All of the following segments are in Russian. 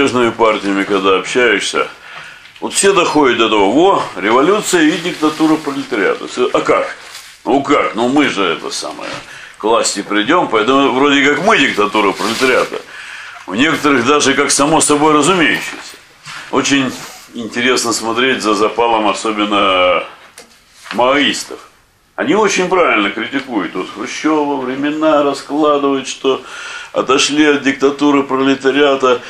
зарубежными партиями, когда общаешься, вот все доходят до того, во, революция и диктатура пролетариата. А как? Ну как? Ну мы же это самое, к власти придем, поэтому вроде как мы диктатура пролетариата. У некоторых даже как само собой разумеющееся. Очень интересно смотреть за запалом особенно маоистов. Они очень правильно критикуют. Вот Хрущева времена раскладывают, что отошли от диктатуры пролетариата.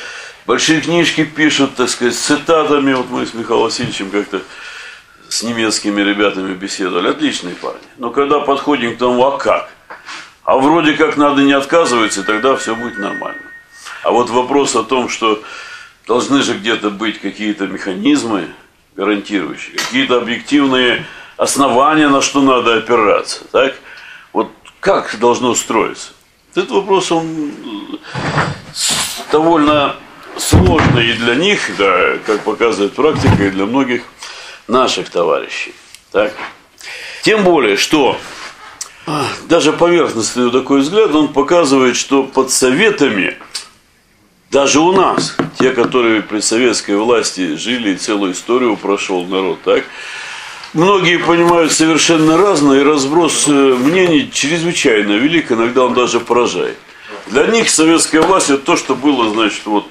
Большие книжки пишут, так сказать, цитатами. Вот мы с Михаилом Васильевичем как-то с немецкими ребятами беседовали. Отличные парни. Но когда подходим к тому, а как? А вроде как надо не отказываться, тогда все будет нормально. А вот вопрос о том, что должны же где-то быть какие-то механизмы гарантирующие, какие-то объективные основания, на что надо опираться. Так? Вот как должно устроиться? Этот вопрос, он довольно сложный и для них, да, как показывает практика, и для многих наших товарищей. Так? Тем более, что даже поверхностный такой взгляд, он показывает, что под советами даже у нас, те, которые при советской власти жили, целую историю прошел народ, так, многие понимают совершенно разное, и разброс э, мнений чрезвычайно велик, иногда он даже поражает. Для них советская власть это то, что было, значит, вот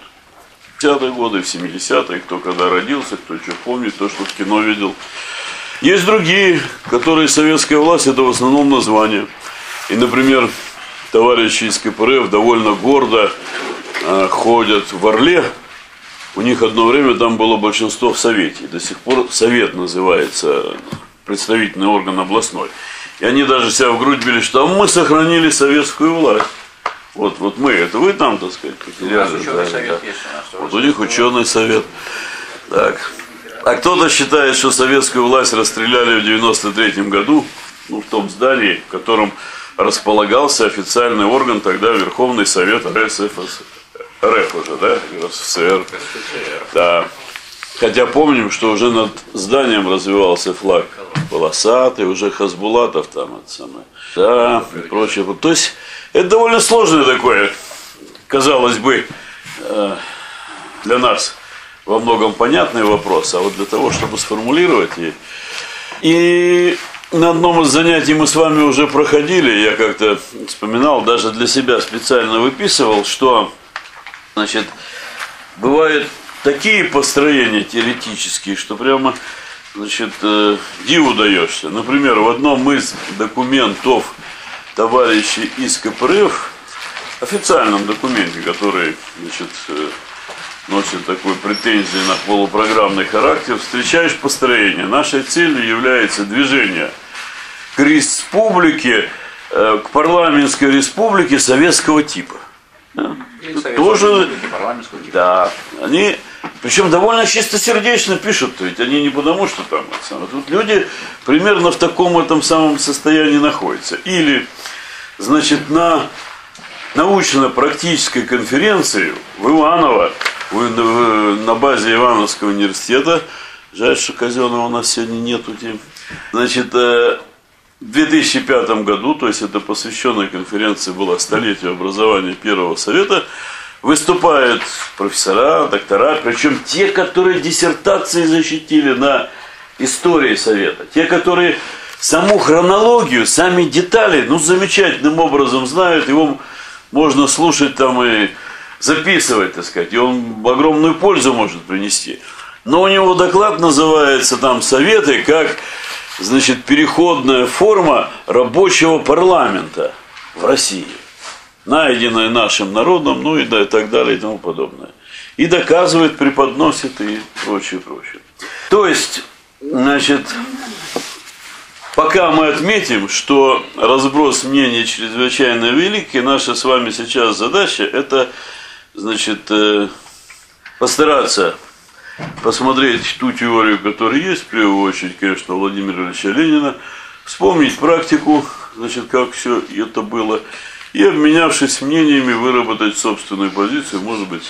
50-е годы, в 70-е, кто когда родился, кто что помнит, то, что в кино видел. Есть другие, которые советская власть, это в основном название. И, например, товарищи из КПРФ довольно гордо Э, ходят в Орле, у них одно время там было большинство в Совете. До сих пор Совет называется представительный орган областной. И они даже себя в грудь били, что мы сохранили советскую власть. Вот, вот мы, это вы там, так сказать, потеряли. У да, совет да. есть у нас. Вот у них ученый совет. Так. А кто-то считает, что советскую власть расстреляли в 93 году, ну, в том здании, в котором располагался официальный орган тогда Верховный Совет РСФСР. РФ уже, да, РСФСР. Да. Хотя помним, что уже над зданием развивался флаг полосатый, уже Хасбулатов там это самое. Да, прочее. То есть это довольно сложное такое, казалось бы, э, для нас во многом понятный вопрос, а вот для того, чтобы сформулировать и, и на одном из занятий мы с вами уже проходили, я как-то вспоминал, даже для себя специально выписывал, что Значит, бывают такие построения теоретические, что прямо, значит, э, диву даешься. Например, в одном из документов товарищей из КПРФ, официальном документе, который, значит, э, носит такой претензии на полупрограммный характер, встречаешь построение. Нашей целью является движение к республике, э, к парламентской республике советского типа. Да? тоже, да, они, причем довольно чистосердечно пишут, ведь они не потому, что там, тут люди примерно в таком этом самом состоянии находятся. Или, значит, на научно-практической конференции в Иваново, на базе Ивановского университета, жаль, что Казенова у нас сегодня нету, значит, э, в 2005 году, то есть это посвященная конференция была столетию образования Первого Совета, выступают профессора, доктора, причем те, которые диссертации защитили на истории Совета, те, которые саму хронологию, сами детали, ну, замечательным образом знают, его можно слушать там и записывать, так сказать, и он огромную пользу может принести. Но у него доклад называется там «Советы, как значит, переходная форма рабочего парламента в России, найденная нашим народом, ну и, так далее и тому подобное. И доказывает, преподносит и прочее, прочее. То есть, значит, пока мы отметим, что разброс мнений чрезвычайно велик, и наша с вами сейчас задача это, значит, э, постараться посмотреть ту теорию, которая есть, в первую очередь, конечно, Владимира Ильича Ленина, вспомнить практику, значит, как все это было, и, обменявшись мнениями, выработать собственную позицию, может быть,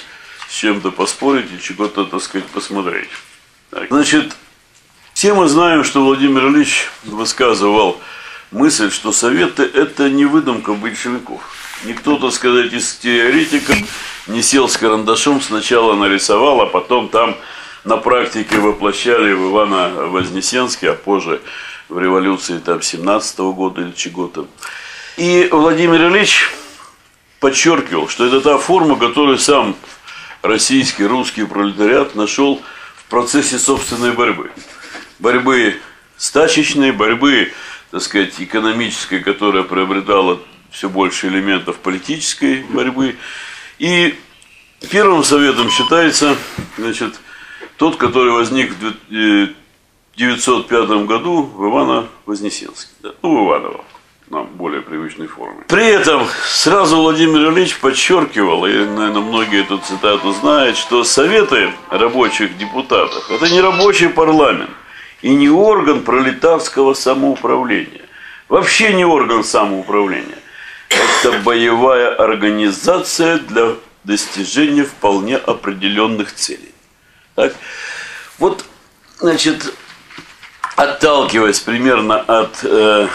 с чем-то поспорить и чего-то, так сказать, посмотреть. Так, значит, все мы знаем, что Владимир Ильич высказывал мысль, что Советы – это не выдумка большевиков. Никто, так сказать, из теоретиков не сел с карандашом, сначала нарисовал, а потом там на практике воплощали в Ивана Вознесенске, а позже в революции там 17 -го года или чего-то. И Владимир Ильич подчеркивал, что это та форма, которую сам российский, русский пролетариат нашел в процессе собственной борьбы. Борьбы стачечной, борьбы, так сказать, экономической, которая приобретала все больше элементов политической борьбы. И первым советом считается, значит, тот, который возник в 1905 году в Ивано-Вознесенске. Да, ну, в Иваново нам более привычной форме. При этом сразу Владимир Ильич подчеркивал, и, наверное, многие эту цитату знают, что советы рабочих депутатов – это не рабочий парламент и не орган пролетарского самоуправления. Вообще не орган самоуправления. Это боевая организация для достижения вполне определенных целей. Так? Вот, значит, отталкиваясь примерно от э,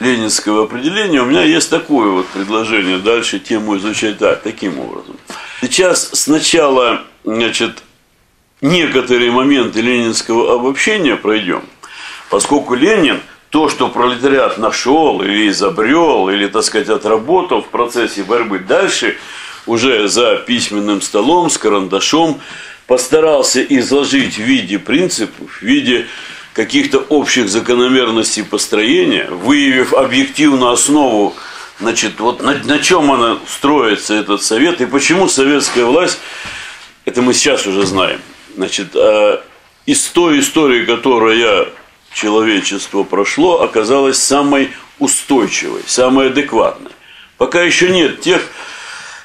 ленинского определения, у меня есть такое вот предложение дальше тему изучать так, таким образом. Сейчас сначала, значит, некоторые моменты ленинского обобщения пройдем, поскольку Ленин то, что пролетариат нашел или изобрел, или, так сказать, отработал в процессе борьбы дальше, уже за письменным столом с карандашом, постарался изложить в виде принципов, в виде каких-то общих закономерностей построения, выявив объективную основу, значит, вот на, на чем она строится, этот совет, и почему советская власть, это мы сейчас уже знаем, значит, а из той истории, которая человечество прошло, оказалась самой устойчивой, самой адекватной. Пока еще нет тех,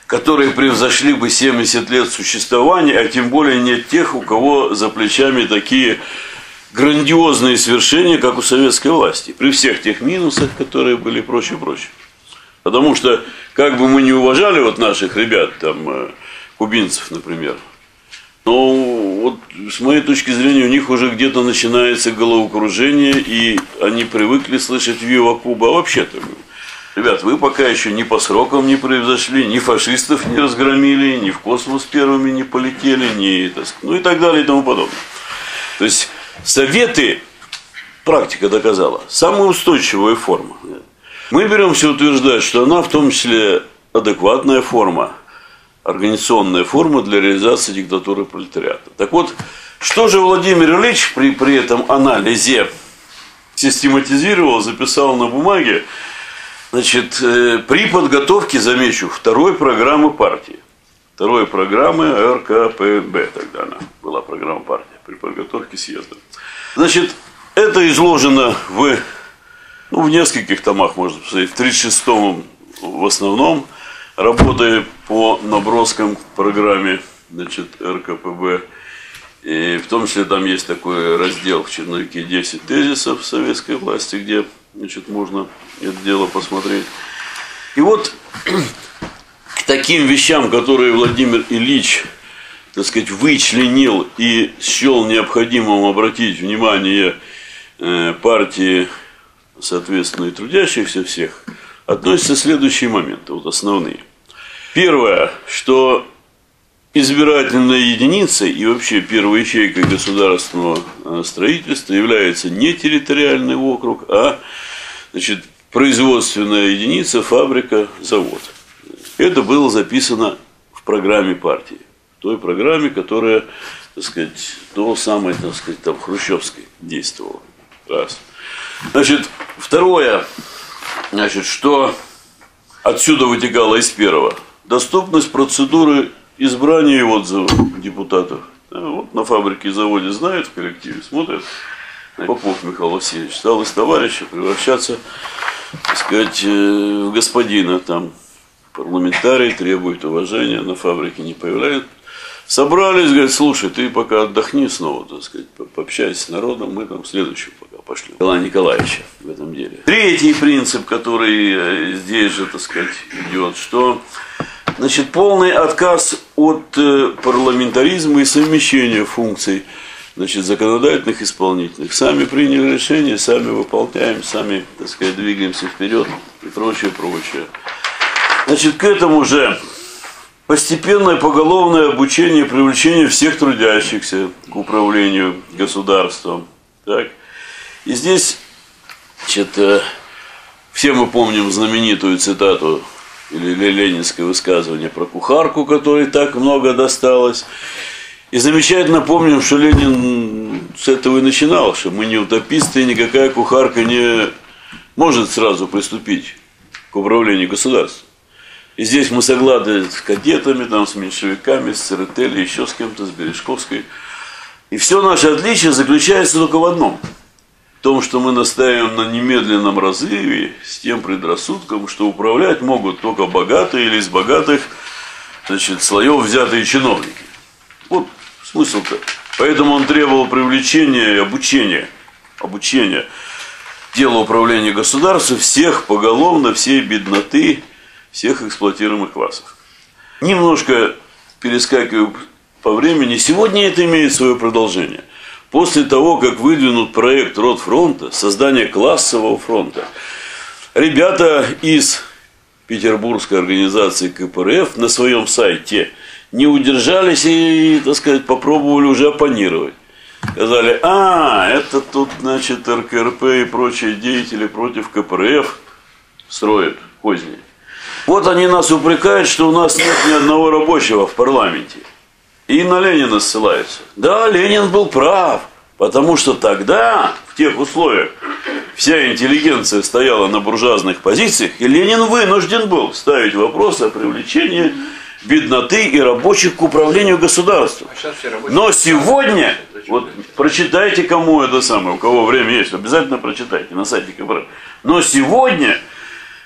которые превзошли бы 70 лет существования, а тем более нет тех, у кого за плечами такие грандиозные свершения, как у советской власти, при всех тех минусах, которые были и прочее, прочее. Потому что, как бы мы не уважали вот наших ребят, там, э, кубинцев, например, но вот с моей точки зрения у них уже где-то начинается головокружение, и они привыкли слышать «Вива Куба», а вообще-то Ребят, вы пока еще ни по срокам не превзошли, ни фашистов не разгромили, ни в космос первыми не полетели, ни, ну и так далее и тому подобное. То есть Советы, практика доказала, самая устойчивая форма. Мы беремся утверждать, что она в том числе адекватная форма, организационная форма для реализации диктатуры пролетариата. Так вот, что же Владимир Ильич при, при этом анализе систематизировал, записал на бумаге, значит, э, при подготовке, замечу, второй программы партии. Второй программы РКПБ тогда она была программа партии при подготовке съезда. Значит, это изложено в, ну, в нескольких томах, можно сказать, в 36-м в основном, работая по наброскам программе значит, РКПБ. И в том числе там есть такой раздел в черновике 10 тезисов советской власти, где значит, можно это дело посмотреть. И вот к таким вещам, которые Владимир Ильич так сказать, вычленил и счел необходимым обратить внимание э, партии, соответственно, и трудящихся всех, относятся следующие моменты, вот основные. Первое, что избирательной единицей и вообще первой ячейкой государственного э, строительства является не территориальный округ, а значит, производственная единица, фабрика, завод. Это было записано в программе партии той программе, которая, так сказать, до самой, так сказать, там, хрущевской действовала. Раз. Значит, второе, значит, что отсюда вытекало из первого. Доступность процедуры избрания и отзыва депутатов. Вот на фабрике и заводе знают в коллективе, смотрят. Попов Михаил Васильевич стал из товарища превращаться, так сказать, э, в господина там. Парламентарий требует уважения, на фабрике не появляется Собрались, говорят, слушай, ты пока отдохни снова, так сказать, пообщайся с народом, мы там следующего пошлем. Николая Николаевича в этом деле. Третий принцип, который э, здесь же, так сказать, идет, что значит, полный отказ от э, парламентаризма и совмещения функций значит, законодательных, исполнительных. Сами приняли решение, сами выполняем, сами, так сказать, двигаемся вперед и прочее, прочее. Значит, к этому же постепенное поголовное обучение и привлечение всех трудящихся к управлению государством. Так. И здесь значит, все мы помним знаменитую цитату или ленинское высказывание про кухарку, которой так много досталось. И замечательно помним, что Ленин с этого и начинал, что мы не утописты, и никакая кухарка не может сразу приступить к управлению государством. И здесь мы согласны с кадетами, там, с меньшевиками, с Церетели, еще с кем-то, с Бережковской. И все наше отличие заключается только в одном. Том, что мы настаиваем на немедленном разрыве с тем предрассудком, что управлять могут только богатые или из богатых значит, слоев взятые чиновники. Вот смысл-то. Поэтому он требовал привлечения и обучения. Обучения дела управления государством всех поголовно, всей бедноты, всех эксплуатируемых классов. Немножко перескакиваю по времени. Сегодня это имеет свое продолжение. После того, как выдвинут проект Род фронта, создание классового фронта, ребята из петербургской организации КПРФ на своем сайте не удержались и, так сказать, попробовали уже оппонировать. Сказали, а, это тут, значит, РКРП и прочие деятели против КПРФ строят козни. Вот они нас упрекают, что у нас нет ни одного рабочего в парламенте. И на Ленина ссылаются. Да, Ленин был прав, потому что тогда, в тех условиях, вся интеллигенция стояла на буржуазных позициях, и Ленин вынужден был ставить вопрос о привлечении бедноты и рабочих к управлению государством. А Но сегодня, вот прочитайте, кому это самое, у кого время есть, обязательно прочитайте на сайте КПРФ. Но сегодня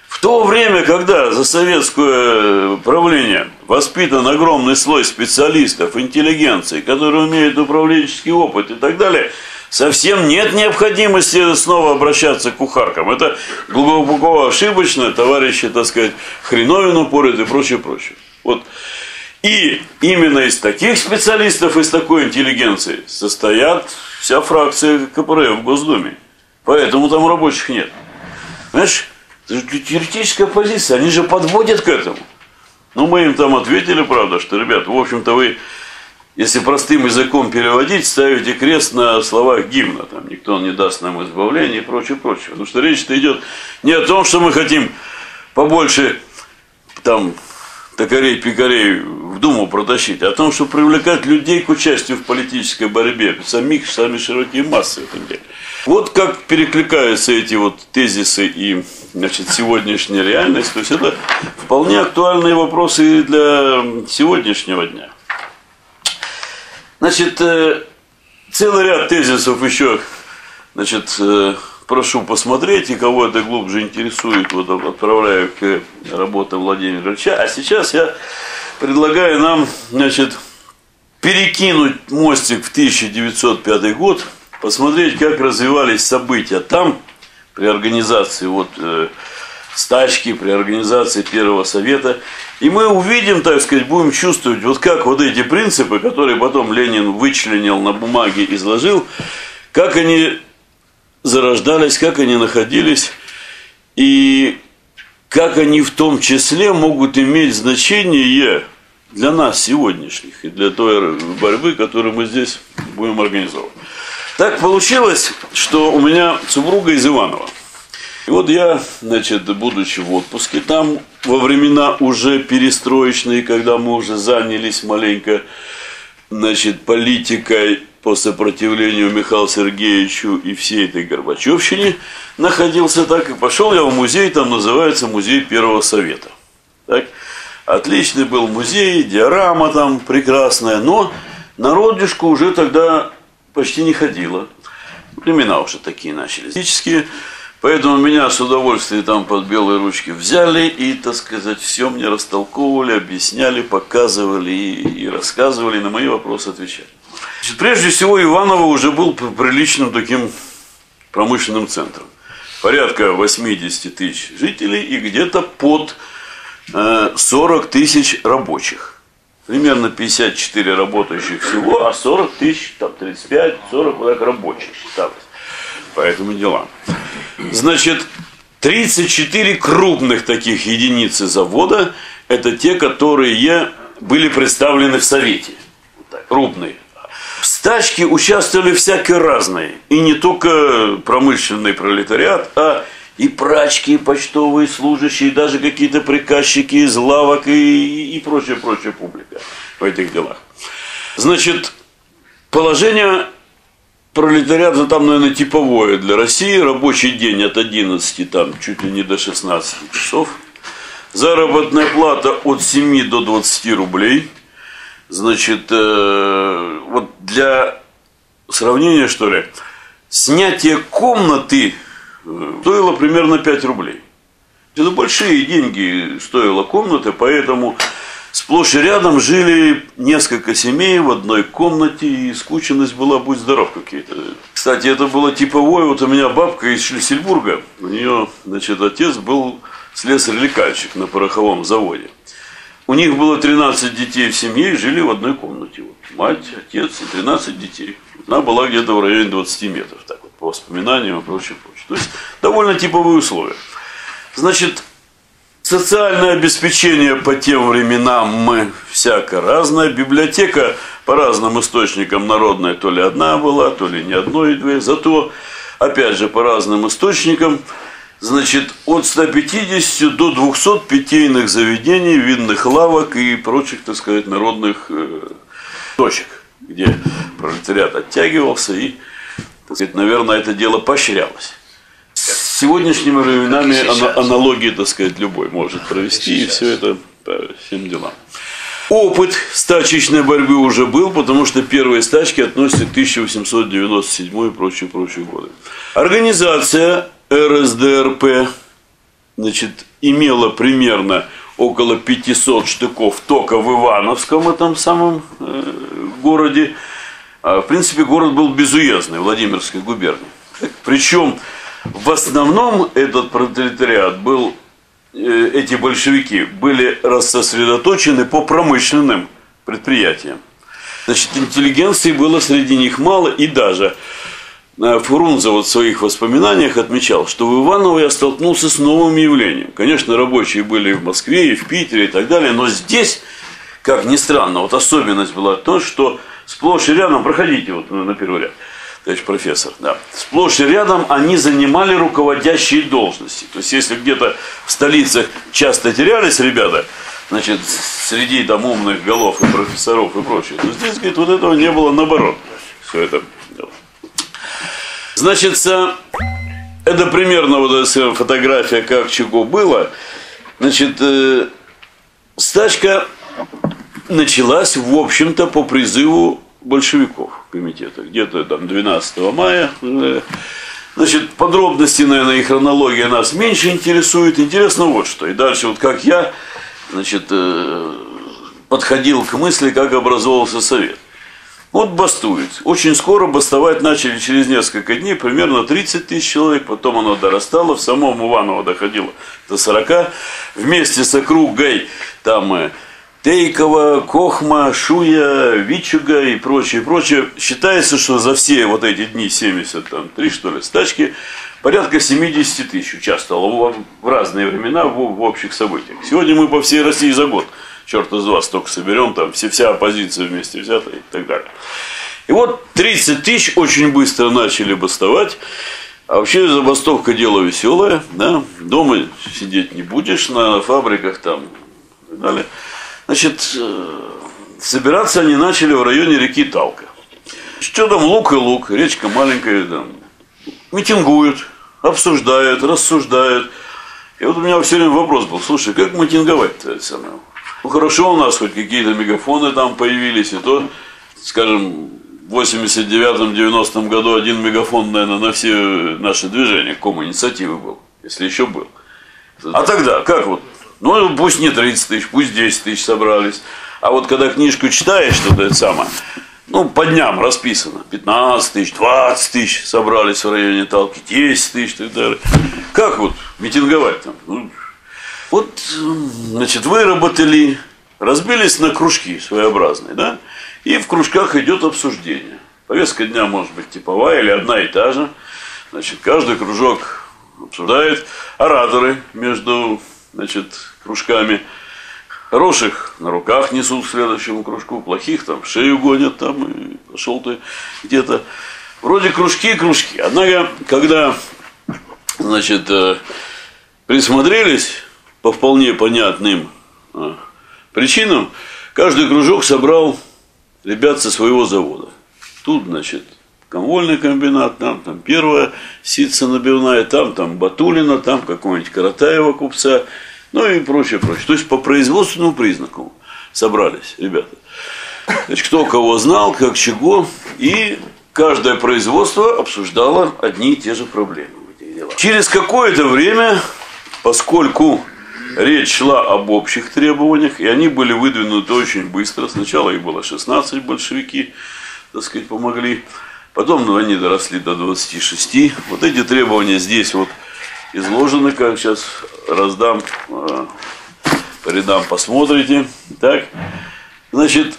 в то время, когда за советское правление воспитан огромный слой специалистов, интеллигенции, которые умеют управленческий опыт и так далее, совсем нет необходимости снова обращаться к кухаркам. Это глубоко ошибочно, товарищи, так сказать, хреновину порят и прочее, прочее. Вот. И именно из таких специалистов, из такой интеллигенции состоят вся фракция КПРФ в Госдуме. Поэтому там рабочих нет. Знаешь, теоретическая позиция, они же подводят к этому. Ну, мы им там ответили, правда, что, ребят, в общем-то, вы, если простым языком переводить, ставите крест на словах гимна. Там никто не даст нам избавления и прочее, прочее. Потому что речь-то идет не о том, что мы хотим побольше там токарей-пекарей в Думу протащить, а о том, что привлекать людей к участию в политической борьбе, самих, сами широкие массы в этом деле. Вот как перекликаются эти вот тезисы и значит, сегодняшняя реальность. То есть это вполне актуальные вопросы и для сегодняшнего дня. Значит, э, целый ряд тезисов еще, значит, э, прошу посмотреть, и кого это глубже интересует, вот отправляю к работе Владимира Ильича. А сейчас я предлагаю нам, значит, перекинуть мостик в 1905 год – посмотреть, как развивались события там, при организации вот, э, стачки, при организации Первого Совета. И мы увидим, так сказать, будем чувствовать, вот как вот эти принципы, которые потом Ленин вычленил на бумаге, изложил, как они зарождались, как они находились, и как они в том числе могут иметь значение для нас сегодняшних и для той борьбы, которую мы здесь будем организовывать. Так получилось, что у меня супруга из Иванова. И вот я, значит, будучи в отпуске там, во времена уже перестроечные, когда мы уже занялись маленько, значит, политикой по сопротивлению Михаилу Сергеевичу и всей этой Горбачевщине, находился так, и пошел я в музей, там называется музей Первого Совета. Так? Отличный был музей, диорама там прекрасная, но народишку уже тогда почти не ходила. Времена уже такие начались. Физические. Поэтому меня с удовольствием там под белые ручки взяли и, так сказать, все мне растолковывали, объясняли, показывали и, и рассказывали, на мои вопросы отвечали. Значит, прежде всего, Иваново уже был приличным таким промышленным центром. Порядка 80 тысяч жителей и где-то под 40 э, тысяч рабочих примерно 54 работающих всего, а 40 тысяч, там 35, 40 вот так рабочих считалось по этим делам. Значит, 34 крупных таких единицы завода – это те, которые были представлены в Совете. Вот так, крупные. В стачке участвовали всякие разные. И не только промышленный пролетариат, а и прачки, и почтовые служащие, и даже какие-то приказчики из лавок и, и прочая, прочая публика в этих делах. Значит, положение пролетариата там, наверное, типовое для России. Рабочий день от 11 там, чуть ли не до 16 часов. Заработная плата от 7 до 20 рублей. Значит, э, вот для сравнения, что ли, снятие комнаты стоило примерно 5 рублей. Это большие деньги стоила комната, поэтому сплошь и рядом жили несколько семей в одной комнате, и скученность была, будь здоров, какие-то. Кстати, это было типовое, вот у меня бабка из Шлиссельбурга, у нее, значит, отец был слесарь-лекальщик на пороховом заводе. У них было 13 детей в семье и жили в одной комнате. Вот мать, отец и 13 детей. Она была где-то в районе 20 метров, так по воспоминаниям и прочее, прочее. То есть довольно типовые условия. Значит, социальное обеспечение по тем временам мы всяко разное. Библиотека по разным источникам народная то ли одна была, то ли не одной и две. Зато, опять же, по разным источникам значит, от 150 до 200 питейных заведений, винных лавок и прочих, так сказать, народных э, точек, где пролетариат оттягивался и, так сказать, наверное, это дело поощрялось. С сегодняшними временами ана- аналогии, так сказать, любой может провести, и все это по всем делам. Опыт стачечной борьбы уже был, потому что первые стачки относятся к 1897 и прочие, прочие годы. Организация РСДРП значит, имела примерно около 500 штыков только в Ивановском этом самом э, городе. А, в принципе, город был безуездный, Владимирской губернии. Причем в основном этот пролетариат был, э, эти большевики были рассосредоточены по промышленным предприятиям. Значит, интеллигенции было среди них мало, и даже э, Фрунзе вот в своих воспоминаниях отмечал, что в Иваново я столкнулся с новым явлением. Конечно, рабочие были и в Москве, и в Питере, и так далее, но здесь, как ни странно, вот особенность была то, что сплошь и рядом, проходите вот на первый ряд, товарищ профессор, да, сплошь и рядом они занимали руководящие должности. То есть, если где-то в столицах часто терялись ребята, значит, среди там умных голов и профессоров и прочее, то здесь, говорит, вот этого не было наоборот. Все это дело. Значит, это примерно вот эта фотография, как чего было. Значит, э, стачка началась, в общем-то, по призыву большевиков комитета, где-то там 12 мая. Значит, подробности, наверное, и хронология нас меньше интересует. Интересно вот что. И дальше, вот как я, значит, э, подходил к мысли, как образовался совет. Вот бастует. Очень скоро бастовать начали через несколько дней, примерно 30 тысяч человек, потом оно дорастало, в самом Иваново доходило до 40. Вместе с округой там э, Тейкова, Кохма, Шуя, Вичуга и прочее, прочее. Считается, что за все вот эти дни, 73 что ли, стачки, порядка 70 тысяч участвовало в разные времена в, в общих событиях. Сегодня мы по всей России за год, черт из вас, только соберем, там все, вся оппозиция вместе взята и так далее. И вот 30 тысяч очень быстро начали бастовать. А вообще забастовка дело веселое, да, дома сидеть не будешь, на фабриках там и так далее. Значит, э, собираться они начали в районе реки Талка. Что там лук и лук, речка маленькая, там, митингуют, обсуждают, рассуждают. И вот у меня все время вопрос был, слушай, как митинговать-то самое? Ну хорошо у нас хоть какие-то мегафоны там появились, и то, скажем, в 89-90 году один мегафон, наверное, на все наши движения, ком инициативы был, если еще был. А тогда, как вот, ну, пусть не 30 тысяч, пусть 10 тысяч собрались. А вот когда книжку читаешь, что это самое, ну, по дням расписано. 15 тысяч, 20 тысяч собрались в районе Талки, 10 тысяч и так далее. Как вот митинговать там? Ну, вот, значит, выработали, разбились на кружки своеобразные, да? И в кружках идет обсуждение. Повестка дня может быть типовая или одна и та же. Значит, каждый кружок обсуждает ораторы между значит, кружками Хороших на руках несут к следующему кружку, плохих там шею гонят там, и пошел ты где-то. Вроде кружки кружки. Однако, когда, значит, э, присмотрелись по вполне понятным э, причинам, каждый кружок собрал ребят со своего завода. Тут, значит, комвольный комбинат, там, там первая ситца набивная, там, там Батулина, там какого-нибудь Каратаева купца, ну и прочее, прочее. То есть по производственному признаку собрались ребята. Значит, кто кого знал, как чего, и каждое производство обсуждало одни и те же проблемы. Через какое-то время, поскольку речь шла об общих требованиях, и они были выдвинуты очень быстро, сначала их было 16 большевики, так сказать, помогли, потом ну, они доросли до 26. Вот эти требования здесь вот изложены, как сейчас раздам э, по рядам, посмотрите. Так, значит,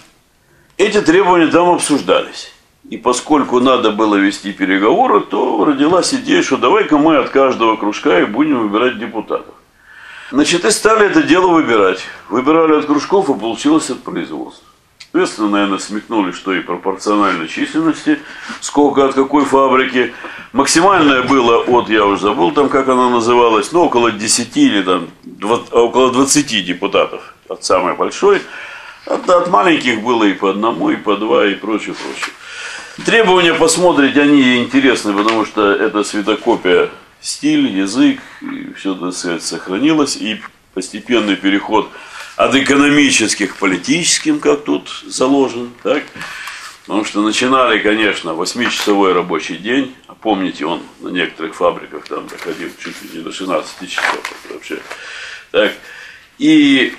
эти требования там обсуждались. И поскольку надо было вести переговоры, то родилась идея, что давай-ка мы от каждого кружка и будем выбирать депутатов. Значит, и стали это дело выбирать. Выбирали от кружков, и получилось от производства. Соответственно, наверное, смекнули, что и пропорционально численности, сколько от какой фабрики. Максимальное было от, я уже забыл там, как она называлась, ну, около 10 или там, 20, около 20 депутатов от самой большой. От, от маленьких было и по одному, и по два, и прочее, прочее. Требования посмотреть, они интересны, потому что это светокопия стиль, язык, и все, так сказать, сохранилось. И постепенный переход от экономических к политическим, как тут заложен, так? Потому что начинали, конечно, 8-часовой рабочий день, а помните, он на некоторых фабриках там доходил чуть ли не до 16 часов вообще. Так, и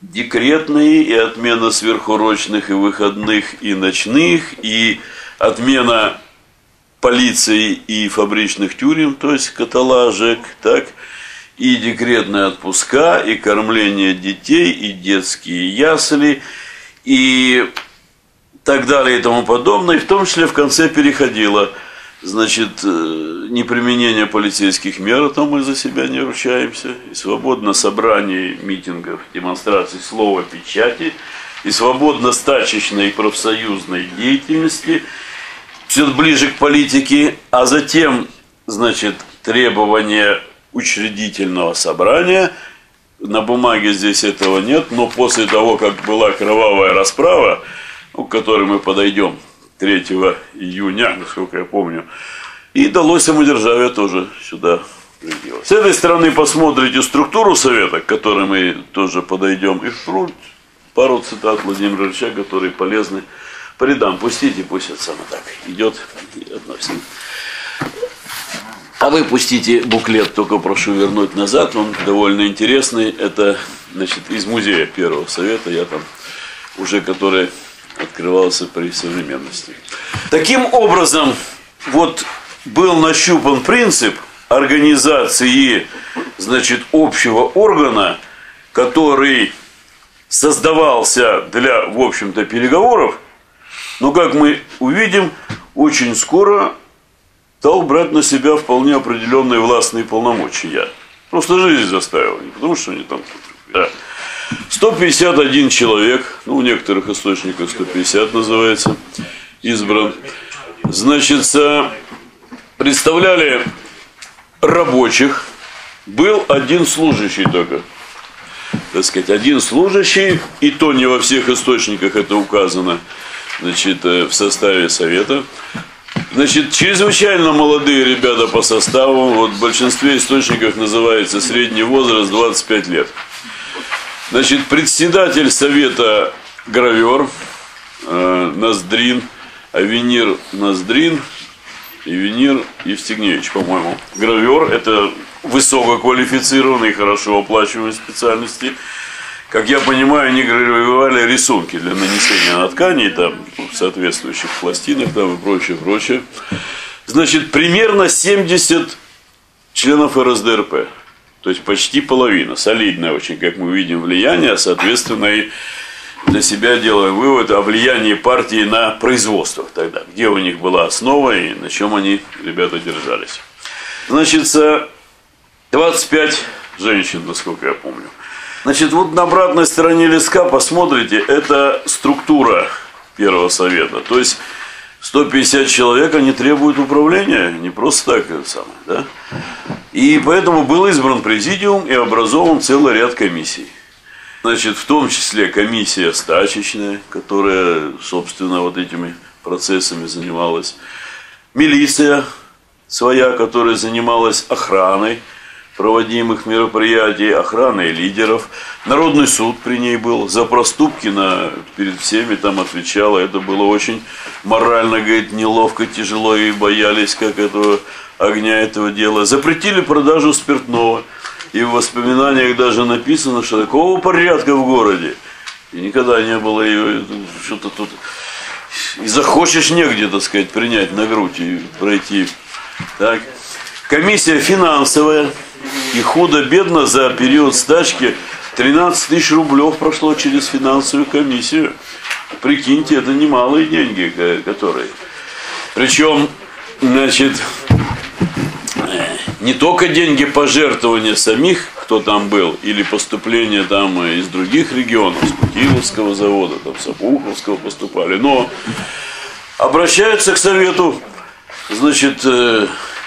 декретные, и отмена сверхурочных, и выходных, и ночных, и отмена полиции и фабричных тюрем, то есть каталажек, так, и декретные отпуска, и кормление детей, и детские ясли, и так далее и тому подобное, и в том числе в конце переходило, значит, э, неприменение полицейских мер, а то мы за себя не ручаемся, и свободно собраний, митингов, демонстраций слова, печати, и свободно стачечной профсоюзной деятельности – все ближе к политике, а затем, значит, требование учредительного собрания. На бумаге здесь этого нет, но после того, как была кровавая расправа, ну, к которой мы подойдем 3 июня, насколько я помню, и далось самодержавие тоже сюда приделать. С этой стороны посмотрите структуру совета, к которой мы тоже подойдем, и пару цитат Владимира Ильича, которые полезны по рядам пустите, пусть это само так идет и относится. А вы пустите буклет, только прошу вернуть назад, он довольно интересный. Это значит, из музея Первого Совета, я там уже который открывался при современности. Таким образом, вот был нащупан принцип организации значит, общего органа, который создавался для, в общем-то, переговоров – но, как мы увидим, очень скоро стал брать на себя вполне определенные властные полномочия. Просто жизнь заставила, не потому что они там... Да. 151 человек, ну, в некоторых источниках 150 называется, избран. Значит, представляли рабочих, был один служащий только. Так сказать, один служащий, и то не во всех источниках это указано значит, э, в составе совета. Значит, чрезвычайно молодые ребята по составу, вот в большинстве источников называется средний возраст 25 лет. Значит, председатель совета гравер э, Ноздрин, Авенир Ноздрин, и Венир Евстигневич, по-моему. Гравер – это высококвалифицированные, хорошо оплачиваемые специальности – как я понимаю, они гравировали рисунки для нанесения на ткани, там, соответствующих пластинах там, и прочее, прочее. Значит, примерно 70 членов РСДРП. То есть почти половина. Солидное очень, как мы видим, влияние, а соответственно и для себя делаем вывод о влиянии партии на производство тогда, где у них была основа и на чем они, ребята, держались. Значит, 25 женщин, насколько я помню. Значит, вот на обратной стороне листка посмотрите, это структура первого совета. То есть 150 человек, они требуют управления, не просто так это самое, да? И поэтому был избран президиум и образован целый ряд комиссий. Значит, в том числе комиссия стачечная, которая, собственно, вот этими процессами занималась. Милиция своя, которая занималась охраной проводимых мероприятий, охраной лидеров. Народный суд при ней был. За проступки на, перед всеми там отвечала. Это было очень морально, говорит, неловко, тяжело и боялись, как этого огня этого дела. Запретили продажу спиртного. И в воспоминаниях даже написано, что такого порядка в городе. И никогда не было ее, что-то тут... И захочешь негде, так сказать, принять на грудь и пройти. Так. Комиссия финансовая. И худо-бедно за период стачки 13 тысяч рублев прошло через финансовую комиссию. Прикиньте, это немалые деньги, которые. Причем, значит, не только деньги пожертвования самих, кто там был, или поступления там из других регионов, с Путиловского завода, там с Апуховского поступали, но обращаются к совету, значит, э,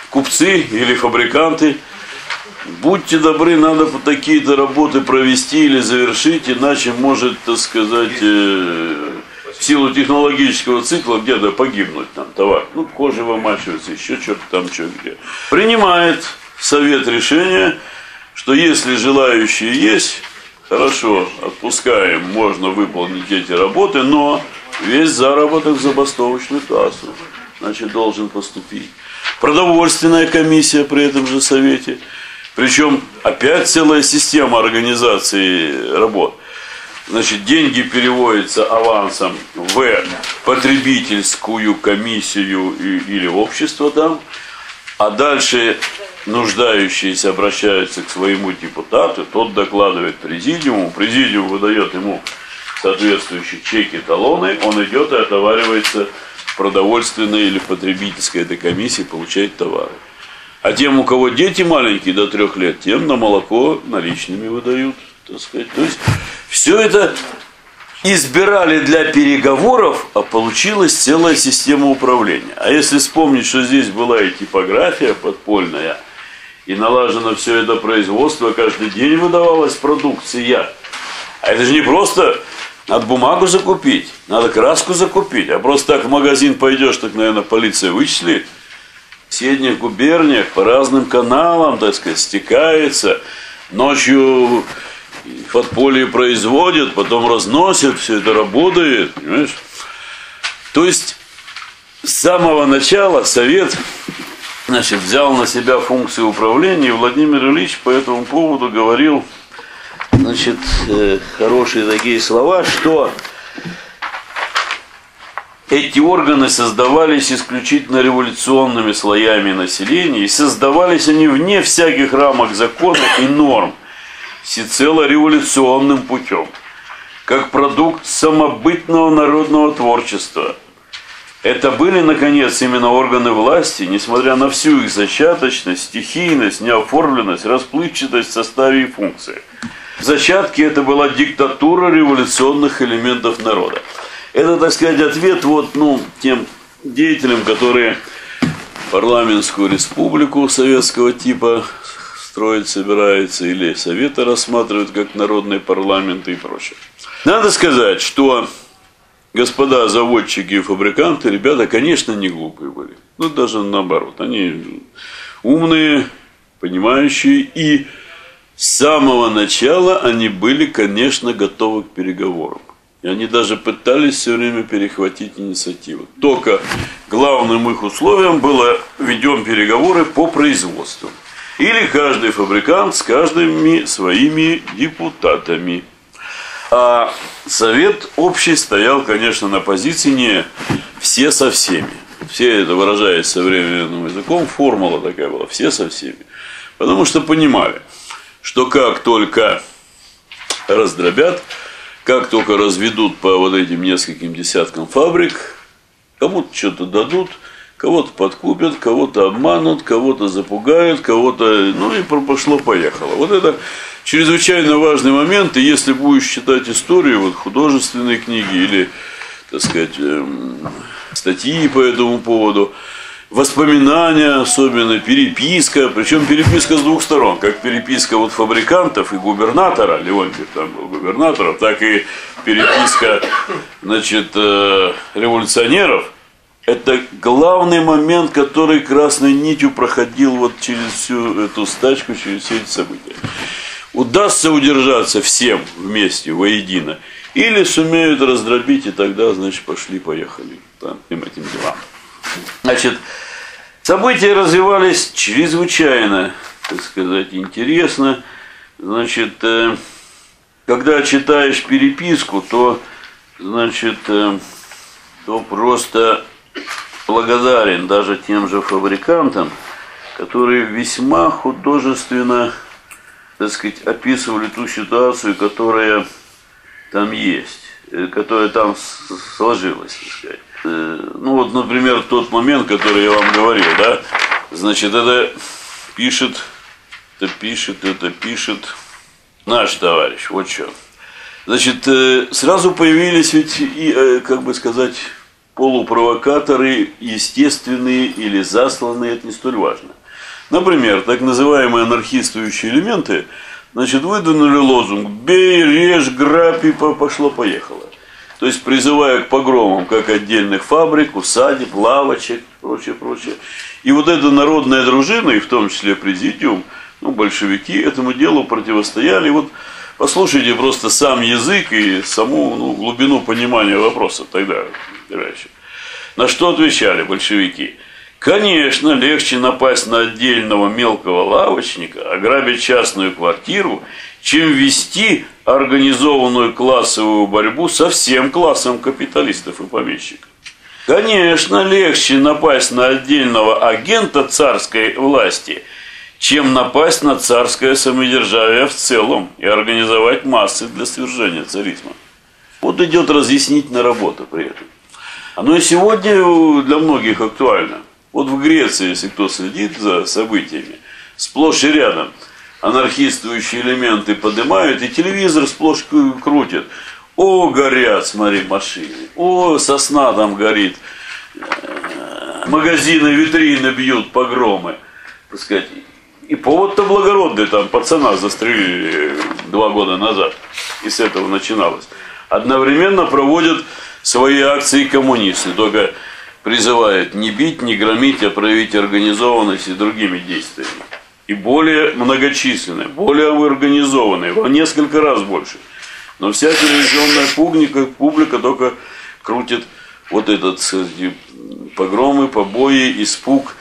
купцы или фабриканты, будьте добры, надо такие-то работы провести или завершить, иначе может, так сказать, э, в силу технологического цикла где-то погибнуть там товар. Ну, кожа вымачивается, еще что-то там, что где. Принимает совет решение, что если желающие есть, хорошо, отпускаем, можно выполнить эти работы, но весь заработок в забастовочную кассу, значит, должен поступить. Продовольственная комиссия при этом же совете. Причем опять целая система организации работ. Значит, деньги переводятся авансом в потребительскую комиссию или общество там, а дальше нуждающиеся обращаются к своему депутату, тот докладывает президиуму, президиум выдает ему соответствующие чеки, талоны, он идет и отоваривается в продовольственной или потребительской этой комиссии, получает товары. А тем, у кого дети маленькие до трех лет, тем на молоко наличными выдают. Так сказать. То есть все это избирали для переговоров, а получилась целая система управления. А если вспомнить, что здесь была и типография подпольная, и налажено все это производство, каждый день выдавалась продукция. А это же не просто надо бумагу закупить, надо краску закупить, а просто так в магазин пойдешь, так, наверное, полиция вычислит. Соседних губерниях по разным каналам, так сказать, стекается. Ночью в подполье производят, потом разносят, все это работает, понимаешь? То есть с самого начала Совет значит, взял на себя функции управления, и Владимир Ильич по этому поводу говорил значит, э, хорошие такие слова, что эти органы создавались исключительно революционными слоями населения, и создавались они вне всяких рамок закона и норм всецело революционным путем, как продукт самобытного народного творчества. Это были, наконец, именно органы власти, несмотря на всю их зачаточность, стихийность, неоформленность, расплывчатость в составе и функции. В зачатке это была диктатура революционных элементов народа. Это, так сказать, ответ вот, ну, тем деятелям, которые парламентскую республику советского типа строить собирается, или Советы рассматривают как народный парламент и прочее. Надо сказать, что господа заводчики и фабриканты, ребята, конечно, не глупые были. Ну, даже наоборот. Они умные, понимающие, и с самого начала они были, конечно, готовы к переговорам. И они даже пытались все время перехватить инициативу. Только главным их условием было ведем переговоры по производству. Или каждый фабрикант с каждыми своими депутатами. А совет общий стоял, конечно, на позиции не все со всеми. Все это выражаясь современным языком, формула такая была, все со всеми. Потому что понимали, что как только раздробят, как только разведут по вот этим нескольким десяткам фабрик, кому-то что-то дадут, Кого-то подкупят, кого-то обманут, кого-то запугают, кого-то... Ну и пошло-поехало. Вот это чрезвычайно важный момент. И если будешь читать историю, вот художественные книги или, так сказать, эм, статьи по этому поводу, воспоминания, особенно переписка, причем переписка с двух сторон, как переписка вот фабрикантов и губернатора, Леонтьев там был губернатором, так и переписка, значит, э, революционеров. Это главный момент, который красной нитью проходил вот через всю эту стачку, через все эти события. Удастся удержаться всем вместе, воедино, или сумеют раздробить, и тогда, значит, пошли-поехали там, этим делам. Значит, события развивались чрезвычайно, так сказать, интересно. Значит, э, когда читаешь переписку, то, значит, э, то просто благодарен даже тем же фабрикантам, которые весьма художественно, так сказать, описывали ту ситуацию, которая там есть, э, которая там сложилась, так сказать. Э, ну вот, например, тот момент, который я вам говорил, да, значит, это пишет, это пишет, это пишет наш товарищ, вот что. Значит, э, сразу появились ведь, и, э, как бы сказать, полупровокаторы, естественные или засланные, это не столь важно. Например, так называемые анархистующие элементы, значит, выдвинули лозунг «бей, режь, грабь» и пошло-поехало то есть призывая к погромам как отдельных фабрик, усадеб, лавочек, прочее, прочее. И вот эта народная дружина, и в том числе президиум, ну, большевики этому делу противостояли. Вот послушайте просто сам язык и саму ну, глубину понимания вопроса тогда. На что отвечали большевики? Конечно, легче напасть на отдельного мелкого лавочника, ограбить частную квартиру, чем вести организованную классовую борьбу со всем классом капиталистов и помещиков. Конечно, легче напасть на отдельного агента царской власти, чем напасть на царское самодержавие в целом и организовать массы для свержения царизма. Вот идет разъяснительная работа при этом. Оно и сегодня для многих актуально. Вот в Греции, если кто следит за событиями, сплошь и рядом анархистующие элементы поднимают, и телевизор сплошь крутит. О, горят, смотри, машины. О, сосна там горит. Магазины, витрины бьют, погромы. Так. И повод-то благородный, там пацана застрелили два года назад. И с этого начиналось. Одновременно проводят свои акции коммунисты. Только призывает не бить, не громить, а проявить организованность и другими действиями. И более многочисленные, более организованные, во несколько раз больше. Но вся телевизионная публика, публика только крутит вот этот погромы, побои, испуг.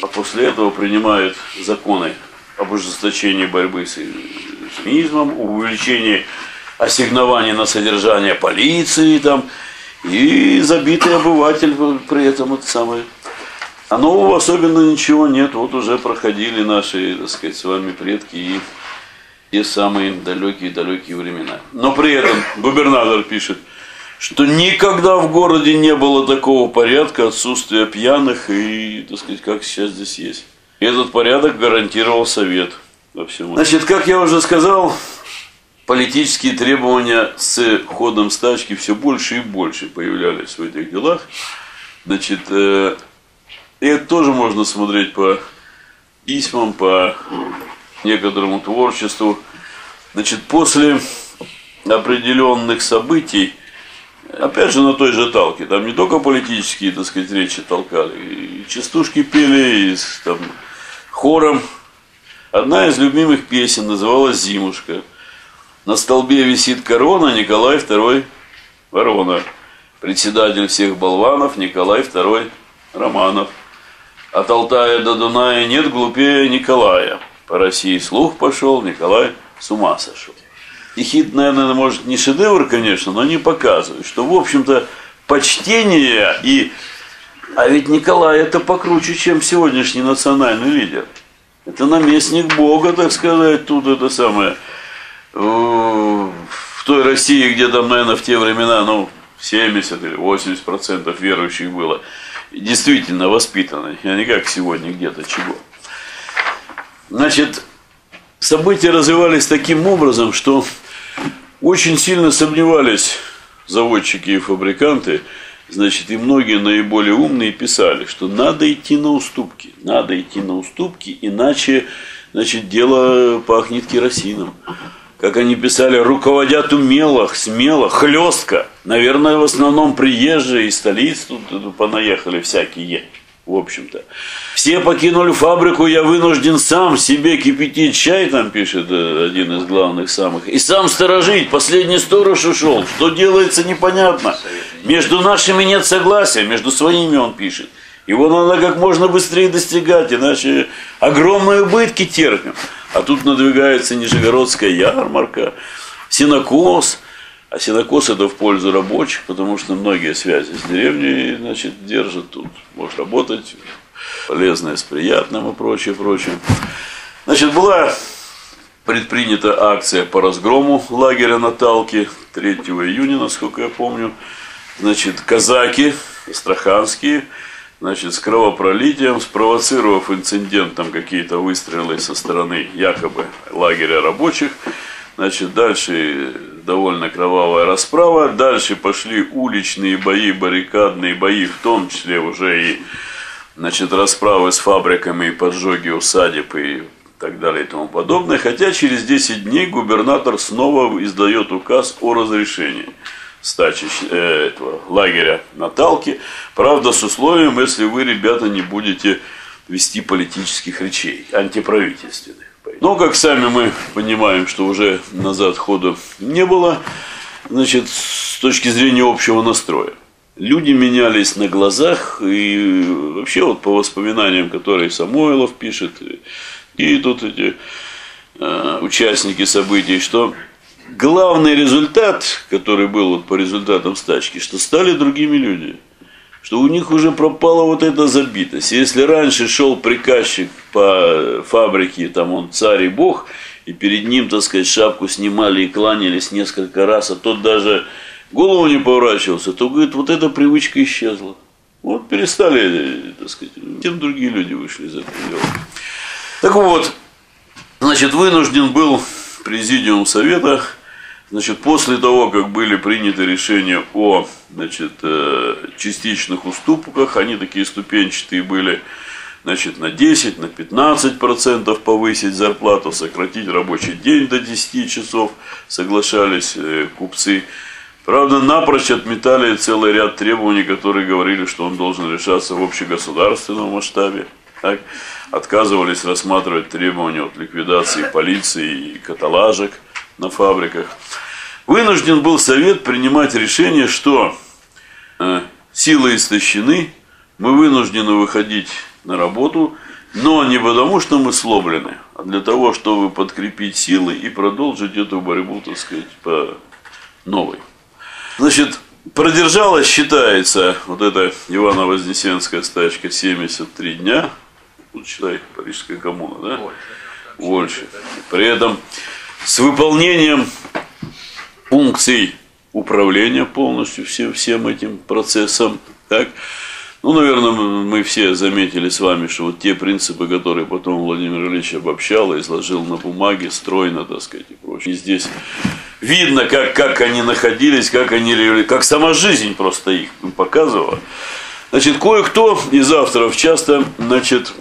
А после этого принимают законы об ужесточении борьбы с экстремизмом, увеличении ассигнований на содержание полиции там, и забитый обыватель при этом это самое. А нового особенно ничего нет. Вот уже проходили наши, так сказать, с вами предки и те самые далекие-далекие времена. Но при этом губернатор пишет, что никогда в городе не было такого порядка отсутствия пьяных и, так сказать, как сейчас здесь есть. И этот порядок гарантировал совет во всем. Значит, как я уже сказал, политические требования с ходом стачки все больше и больше появлялись в этих делах. Значит, э, и это тоже можно смотреть по письмам, по некоторому творчеству. Значит, после определенных событий, опять же на той же талке, там не только политические, так сказать, речи толкали, и частушки пели, и там хором. Одна из любимых песен называлась «Зимушка». На столбе висит корона Николай II Ворона. Председатель всех болванов Николай II Романов. От Алтая до Дуная нет глупее Николая. По России слух пошел, Николай с ума сошел. И хит, наверное, может не шедевр, конечно, но не показывает, что, в общем-то, почтение и... А ведь Николай это покруче, чем сегодняшний национальный лидер. Это наместник Бога, так сказать, тут это самое в той России, где там, наверное, в те времена, ну, 70 или 80 процентов верующих было, действительно воспитаны, а не как сегодня где-то чего. Значит, события развивались таким образом, что очень сильно сомневались заводчики и фабриканты, значит, и многие наиболее умные писали, что надо идти на уступки, надо идти на уступки, иначе, значит, дело пахнет керосином. Как они писали, руководят умело, смело, хлестко. Наверное, в основном приезжие из столиц тут, понаехали всякие в общем-то. Все покинули фабрику, я вынужден сам себе кипятить чай, там пишет э, один из главных самых, и сам сторожить, последний сторож ушел, что делается непонятно. Между нашими нет согласия, между своими он пишет. Его надо как можно быстрее достигать, иначе огромные убытки терпим. А тут надвигается Нижегородская ярмарка, синокос – а синокос это в пользу рабочих, потому что многие связи с деревней, значит, держат тут. Может работать, полезное с приятным и прочее, прочее. Значит, была предпринята акция по разгрому лагеря Наталки 3 июня, насколько я помню. Значит, казаки астраханские, значит, с кровопролитием, спровоцировав инцидентом какие-то выстрелы со стороны якобы лагеря рабочих, Значит, дальше довольно кровавая расправа. Дальше пошли уличные бои, баррикадные бои, в том числе уже и значит, расправы с фабриками, поджоги усадеб и так далее и тому подобное. Хотя через 10 дней губернатор снова издает указ о разрешении стачи э, этого лагеря Наталки. Правда, с условием, если вы, ребята, не будете вести политических речей, антиправительственных. Но, как сами мы понимаем, что уже назад хода не было, значит, с точки зрения общего настроя. Люди менялись на глазах, и вообще вот по воспоминаниям, которые Самойлов пишет, и тут эти э, участники событий, что главный результат, который был вот по результатам стачки, что стали другими люди – что у них уже пропала вот эта забитость. Если раньше шел приказчик по фабрике, там он царь и бог, и перед ним, так сказать, шапку снимали и кланялись несколько раз, а тот даже голову не поворачивался, то, говорит, вот эта привычка исчезла. Вот перестали, так сказать, тем другие люди вышли из этого дела. Так вот, значит, вынужден был президиум совета Значит, после того, как были приняты решения о значит, э, частичных уступках, они такие ступенчатые были, значит, на 10, на 15 процентов повысить зарплату, сократить рабочий день до 10 часов, соглашались э, купцы. Правда, напрочь отметали целый ряд требований, которые говорили, что он должен решаться в общегосударственном масштабе. Так? Отказывались рассматривать требования от ликвидации полиции и каталажек на фабриках. Вынужден был Совет принимать решение, что э, силы истощены, мы вынуждены выходить на работу, но не потому, что мы сломлены, а для того, чтобы подкрепить силы и продолжить эту борьбу, так сказать, по новой. Значит, продержалась, считается, вот эта Ивано-Вознесенская стачка 73 дня, вот считай, Парижская коммуна, да? Больше. При этом с выполнением функций управления полностью всем, всем этим процессом. Так? Ну, наверное, мы все заметили с вами, что вот те принципы, которые потом Владимир Ильич обобщал и изложил на бумаге, стройно, так сказать, и прочее. И здесь видно, как, как они находились, как они как сама жизнь просто их показывала. Значит, кое-кто из авторов часто, значит,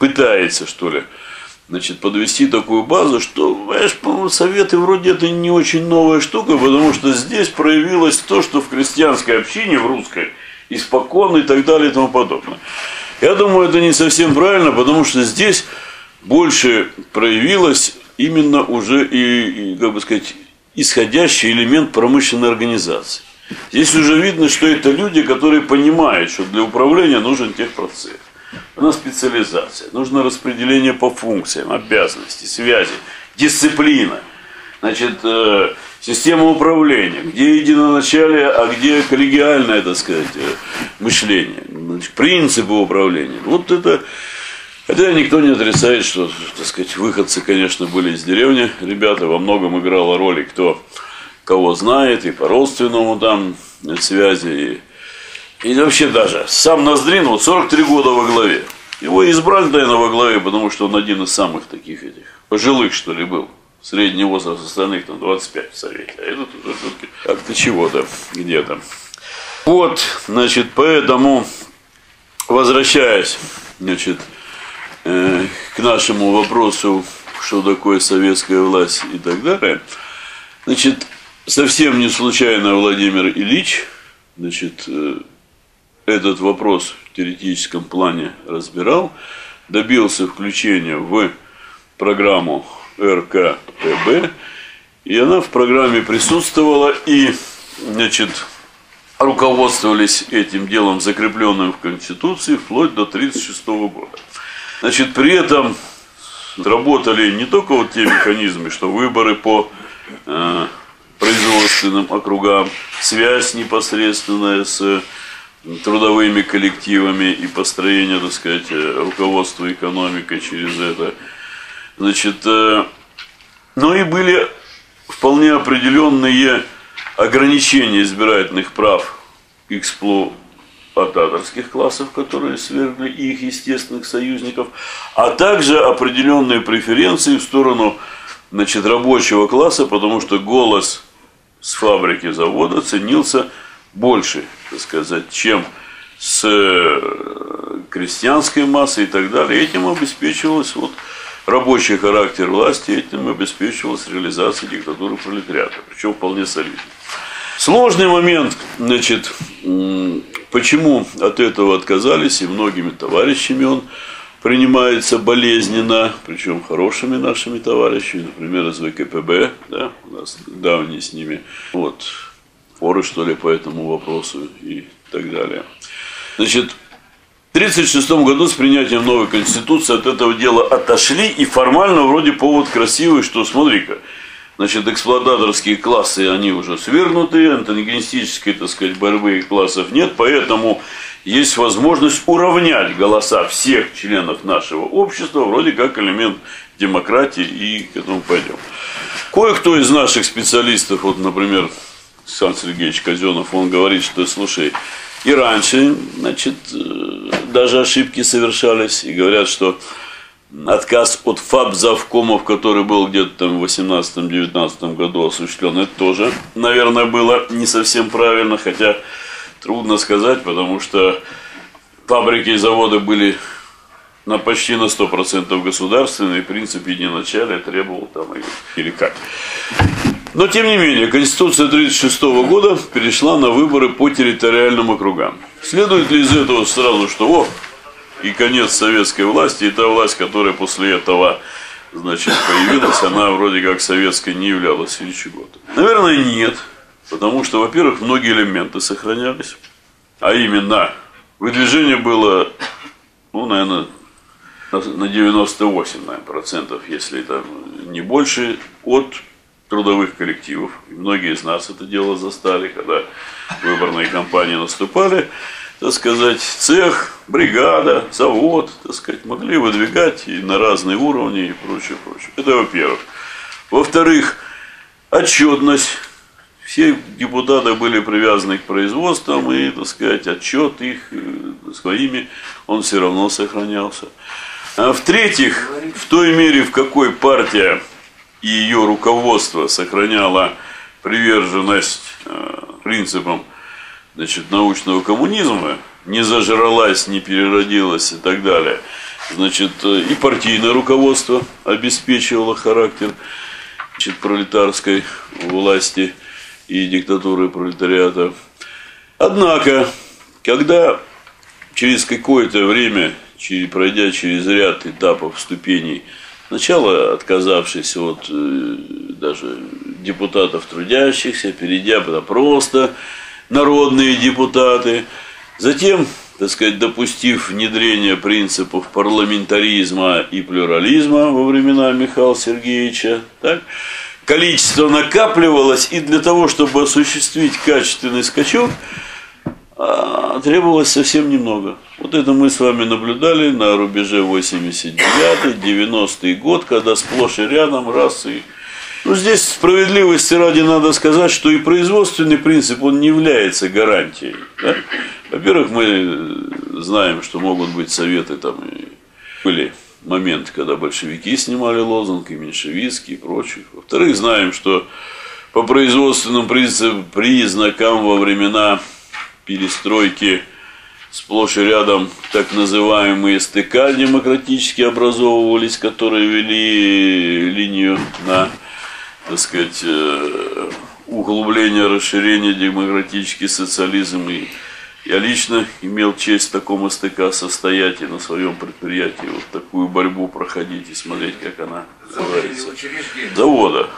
пытается, что ли, значит, подвести такую базу, что, знаешь, советы вроде это не очень новая штука, потому что здесь проявилось то, что в крестьянской общине, в русской, испокон и так далее и тому подобное. Я думаю, это не совсем правильно, потому что здесь больше проявилось именно уже и, и как бы сказать, исходящий элемент промышленной организации. Здесь уже видно, что это люди, которые понимают, что для управления нужен техпроцесс. Нужна специализация, нужно распределение по функциям, обязанности, связи, дисциплина. Значит, э, система управления, где единоначалие, а где коллегиальное, так сказать, э, мышление, значит, принципы управления. Вот это, хотя никто не отрицает, что, так сказать, выходцы, конечно, были из деревни, ребята, во многом играла роль, кто кого знает, и по родственному там связи, и и вообще даже сам Ноздрин, вот 43 года во главе. Его избрали, наверное, во главе, потому что он один из самых таких этих, пожилых, что ли, был. Средний возраст остальных там 25 в Совете. А этот уже все-таки как-то чего-то где-то. Вот, значит, поэтому, возвращаясь, значит, э, к нашему вопросу, что такое советская власть и так далее, значит, совсем не случайно Владимир Ильич, значит, э, этот вопрос в теоретическом плане разбирал, добился включения в программу РКПБ, и она в программе присутствовала, и, значит, руководствовались этим делом, закрепленным в Конституции, вплоть до 1936 года. Значит, при этом работали не только вот те механизмы, что выборы по э, производственным округам, связь непосредственная с трудовыми коллективами и построение, так сказать, э, руководства экономикой через это. Значит, э, но и были вполне определенные ограничения избирательных прав эксплуататорских классов, которые свергли их естественных союзников, а также определенные преференции в сторону значит, рабочего класса, потому что голос с фабрики завода ценился больше, так сказать, чем с э, крестьянской массой и так далее. Этим обеспечивалось вот рабочий характер власти, этим обеспечивалась реализация диктатуры пролетариата, причем вполне солидно. Сложный момент, значит, почему от этого отказались, и многими товарищами он принимается болезненно, причем хорошими нашими товарищами, например, из ВКПБ, да, у нас давние с ними, вот, споры, что ли, по этому вопросу и так далее. Значит, в 1936 году с принятием новой конституции от этого дела отошли, и формально вроде повод красивый, что смотри-ка, значит, эксплуататорские классы, они уже свергнуты, антагонистической, так сказать, борьбы классов нет, поэтому есть возможность уравнять голоса всех членов нашего общества, вроде как элемент демократии, и к этому пойдем. Кое-кто из наших специалистов, вот, например, Александр Сергеевич Казенов, он говорит, что, слушай, и раньше, значит, э, даже ошибки совершались, и говорят, что отказ от ФАБ завкомов, который был где-то там в 18-19 году осуществлен, это тоже, наверное, было не совсем правильно, хотя трудно сказать, потому что фабрики и заводы были на почти на 100% государственные, и принцип единоначалия требовал там или как. Но, тем не менее, Конституция 1936 года перешла на выборы по территориальным округам. Следует ли из этого сразу, что о, и конец советской власти, и та власть, которая после этого значит, появилась, она вроде как советской не являлась или чего-то? Наверное, нет. Потому что, во-первых, многие элементы сохранялись. А именно, выдвижение было, ну, наверное, на 98 наверное, процентов, если там не больше, от трудовых коллективов. И многие из нас это дело застали, когда выборные кампании наступали. Так сказать, цех, бригада, завод, так сказать, могли выдвигать и на разные уровни и прочее, прочее. Это во-первых. Во-вторых, отчетность. Все депутаты были привязаны к производствам, и, так сказать, отчет их э, своими, он все равно сохранялся. А в-третьих, в той мере, в какой партия и ее руководство сохраняло приверженность э, принципам значит, научного коммунизма, не зажралась, не переродилась и так далее, значит, э, и партийное руководство обеспечивало характер значит, пролетарской власти и диктатуры пролетариата. Однако, когда через какое-то время, пройдя через ряд этапов, ступеней, Сначала отказавшись от э, даже депутатов трудящихся, перейдя просто народные депутаты. Затем, так сказать, допустив внедрение принципов парламентаризма и плюрализма во времена Михаила Сергеевича, так, количество накапливалось, и для того, чтобы осуществить качественный скачок, а, требовалось совсем немного. Вот это мы с вами наблюдали на рубеже 89-90 год, когда сплошь и рядом раз и Ну, здесь справедливости ради надо сказать, что и производственный принцип, он не является гарантией. Да? Во-первых, мы знаем, что могут быть советы, там и были моменты, когда большевики снимали лозунг, и меньшевистские, и прочие. Во-вторых, знаем, что по производственным признакам во времена перестройки сплошь и рядом так называемые СТК демократически образовывались, которые вели линию на, так сказать, э, углубление, расширение демократический социализм. И я лично имел честь в таком СТК состоять и на своем предприятии вот такую борьбу проходить и смотреть, как она называется. Завода.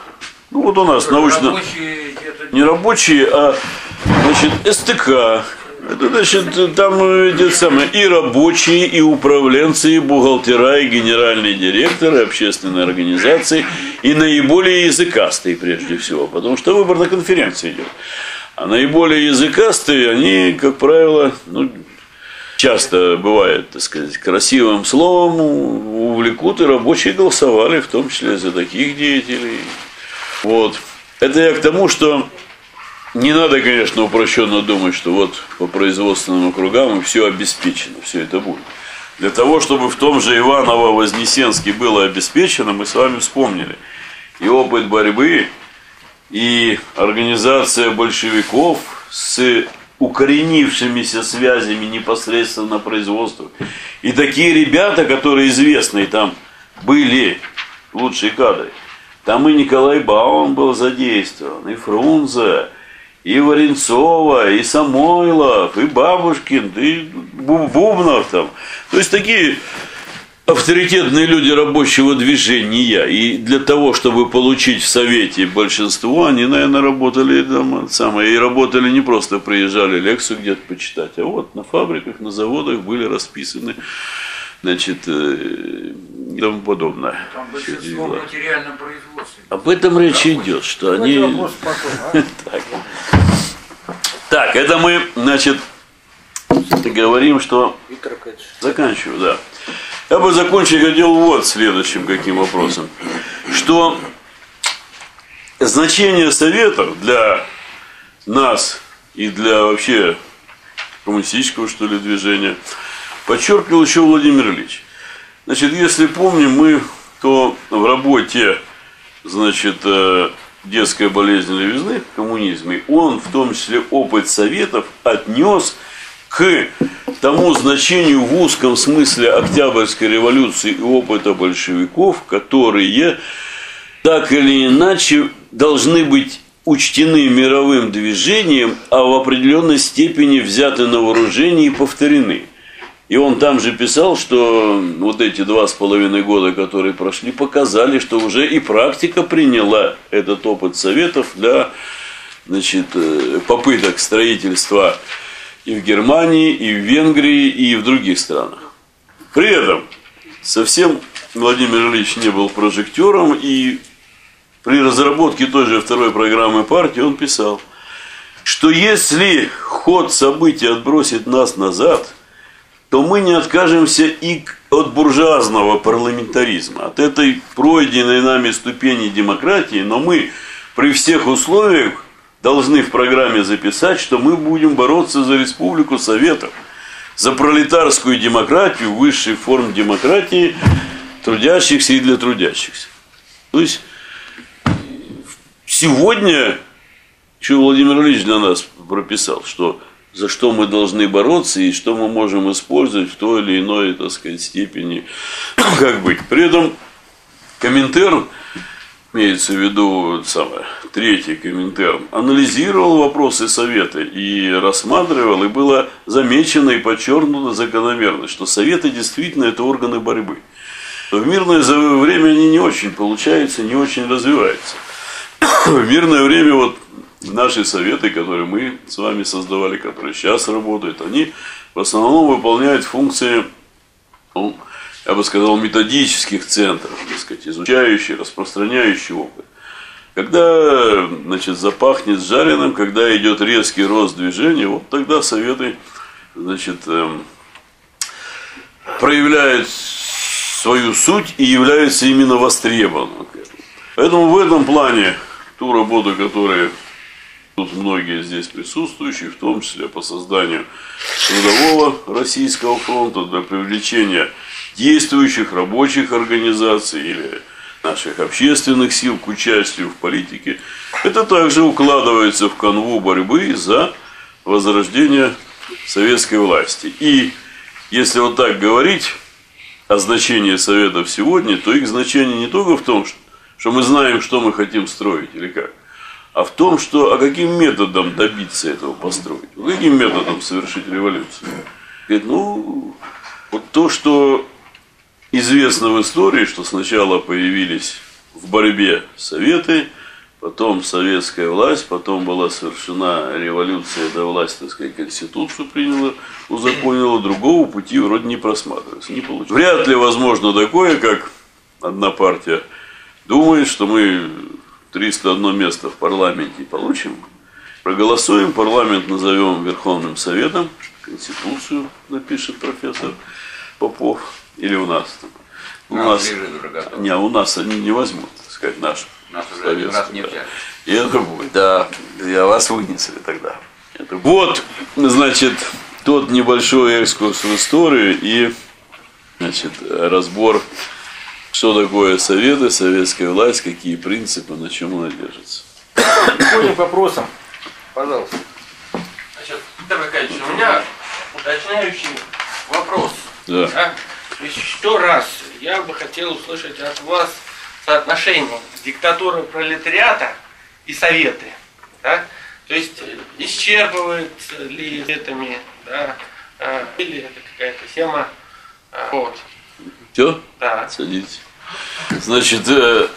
Ну вот у нас научно... Рабочие, не рабочие, а значит, СТК, это значит, там идет самое, и рабочие, и управленцы, и бухгалтера, и генеральные директоры общественной организации, и наиболее языкастые прежде всего, потому что выбор на конференции идет. А наиболее языкастые, они, как правило, ну, часто бывает, так сказать, красивым словом увлекут, и рабочие голосовали, в том числе за таких деятелей. Вот. Это я к тому, что не надо, конечно, упрощенно думать, что вот по производственным округам все обеспечено, все это будет. Для того, чтобы в том же Иваново-Вознесенске было обеспечено, мы с вами вспомнили и опыт борьбы, и организация большевиков с укоренившимися связями непосредственно на производство. И такие ребята, которые известные там были, лучшие кадры. Там и Николай Баум был задействован, и Фрунзе, и Варенцова, и Самойлов, и Бабушкин, и Бубнов там. То есть такие авторитетные люди рабочего движения. И для того, чтобы получить в Совете большинство, они, наверное, работали там, самое, и работали не просто приезжали лекцию где-то почитать, а вот на фабриках, на заводах были расписаны значит, э, и тому подобное. Там большинство в материальном производстве. Об этом речь идет, что они... Потом, а? так. так, это мы, значит, говорим, что... Заканчиваю, да. Я бы закончить хотел вот следующим каким вопросом. Что значение советов для нас и для вообще коммунистического, что ли, движения подчеркивал еще Владимир Ильич. Значит, если помним мы, то в работе, значит, э, детская болезнь левизны коммунизме, он в том числе опыт советов отнес к тому значению в узком смысле Октябрьской революции и опыта большевиков, которые так или иначе должны быть учтены мировым движением, а в определенной степени взяты на вооружение и повторены. И он там же писал, что вот эти два с половиной года, которые прошли, показали, что уже и практика приняла этот опыт советов для значит, э, попыток строительства и в Германии, и в Венгрии, и в других странах. При этом совсем Владимир Ильич не был прожектором, и при разработке той же второй программы партии он писал, что если ход событий отбросит нас назад, то мы не откажемся и от буржуазного парламентаризма, от этой пройденной нами ступени демократии, но мы при всех условиях должны в программе записать, что мы будем бороться за республику Советов, за пролетарскую демократию, высшей форм демократии трудящихся и для трудящихся. То есть сегодня, что Владимир Ильич для нас прописал, что за что мы должны бороться и что мы можем использовать в той или иной, так сказать, степени, как быть. При этом Коминтерн имеется в виду самое, третий Коминтерн, анализировал вопросы Совета и рассматривал, и было замечено и подчеркнуто закономерно, что Советы действительно это органы борьбы. Но в мирное время они не очень получаются, не очень развиваются. В мирное время вот наши советы, которые мы с вами создавали, которые сейчас работают, они в основном выполняют функции ну, я бы сказал, методических центров, так сказать, изучающих, распространяющих опыт. Когда, значит, запахнет жареным, когда идет резкий рост движения, вот тогда советы, значит, эм, проявляют свою суть и являются именно востребованным. Поэтому в этом плане ту работу, которую тут многие здесь присутствующие, в том числе по созданию трудового российского фронта для привлечения действующих рабочих организаций или наших общественных сил к участию в политике, это также укладывается в канву борьбы за возрождение советской власти. И если вот так говорить о значении Советов сегодня, то их значение не только в том, что мы знаем, что мы хотим строить или как, а в том, что а каким методом добиться этого построить, каким методом совершить революцию. Говорит, ну, вот то, что известно в истории, что сначала появились в борьбе Советы, потом советская власть, потом была совершена революция, эта власть, так сказать, конституцию приняла, узаконила, другого пути вроде не просматривается, не получилось. Вряд ли возможно такое, как одна партия думает, что мы 301 место в парламенте получим, проголосуем, парламент назовем Верховным Советом, Конституцию напишет профессор Попов, или у нас там. У Нам нас, не, у нас они не возьмут, так сказать, наш. Нас уже один раз не взяли. И это будет, да, я вас вынесли тогда. Это- Вот, значит, тот небольшой экскурс в историю и, значит, разбор, что такое советы, советская власть, какие принципы, на чем она держится. Переходим к вопросам. Пожалуйста. Значит, Петр Аркадьевич, у меня уточняющий вопрос. Да. да? Что раз я бы хотел услышать от вас соотношение диктатуры пролетариата и советы. Да? То есть, э, исчерпывает ли этими, да, э, или это какая-то тема. э, Вот. Все? Да. Садитесь. Значит, э,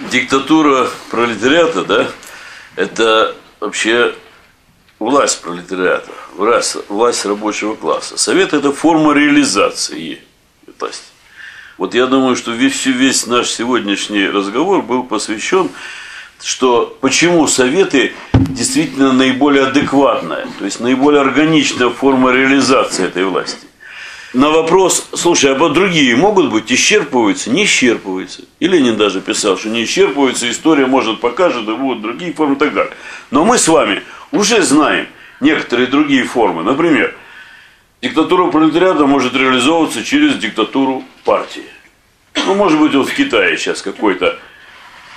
диктатура пролетариата, да, это вообще власть пролетариата, власть, власть рабочего класса. Совет – это форма реализации власти. Вот я думаю, что весь, весь наш сегодняшний разговор был посвящен, что почему советы действительно наиболее адекватная, то есть наиболее органичная форма реализации этой власти. На вопрос, слушай, а другие могут быть, исчерпываются, не исчерпываются. И Ленин даже писал, что не исчерпываются, история может покажет, и будут другие формы и так далее. Но мы с вами уже знаем некоторые другие формы. Например, диктатура пролетариата может реализовываться через диктатуру партии. Ну, может быть, вот в Китае сейчас какой-то,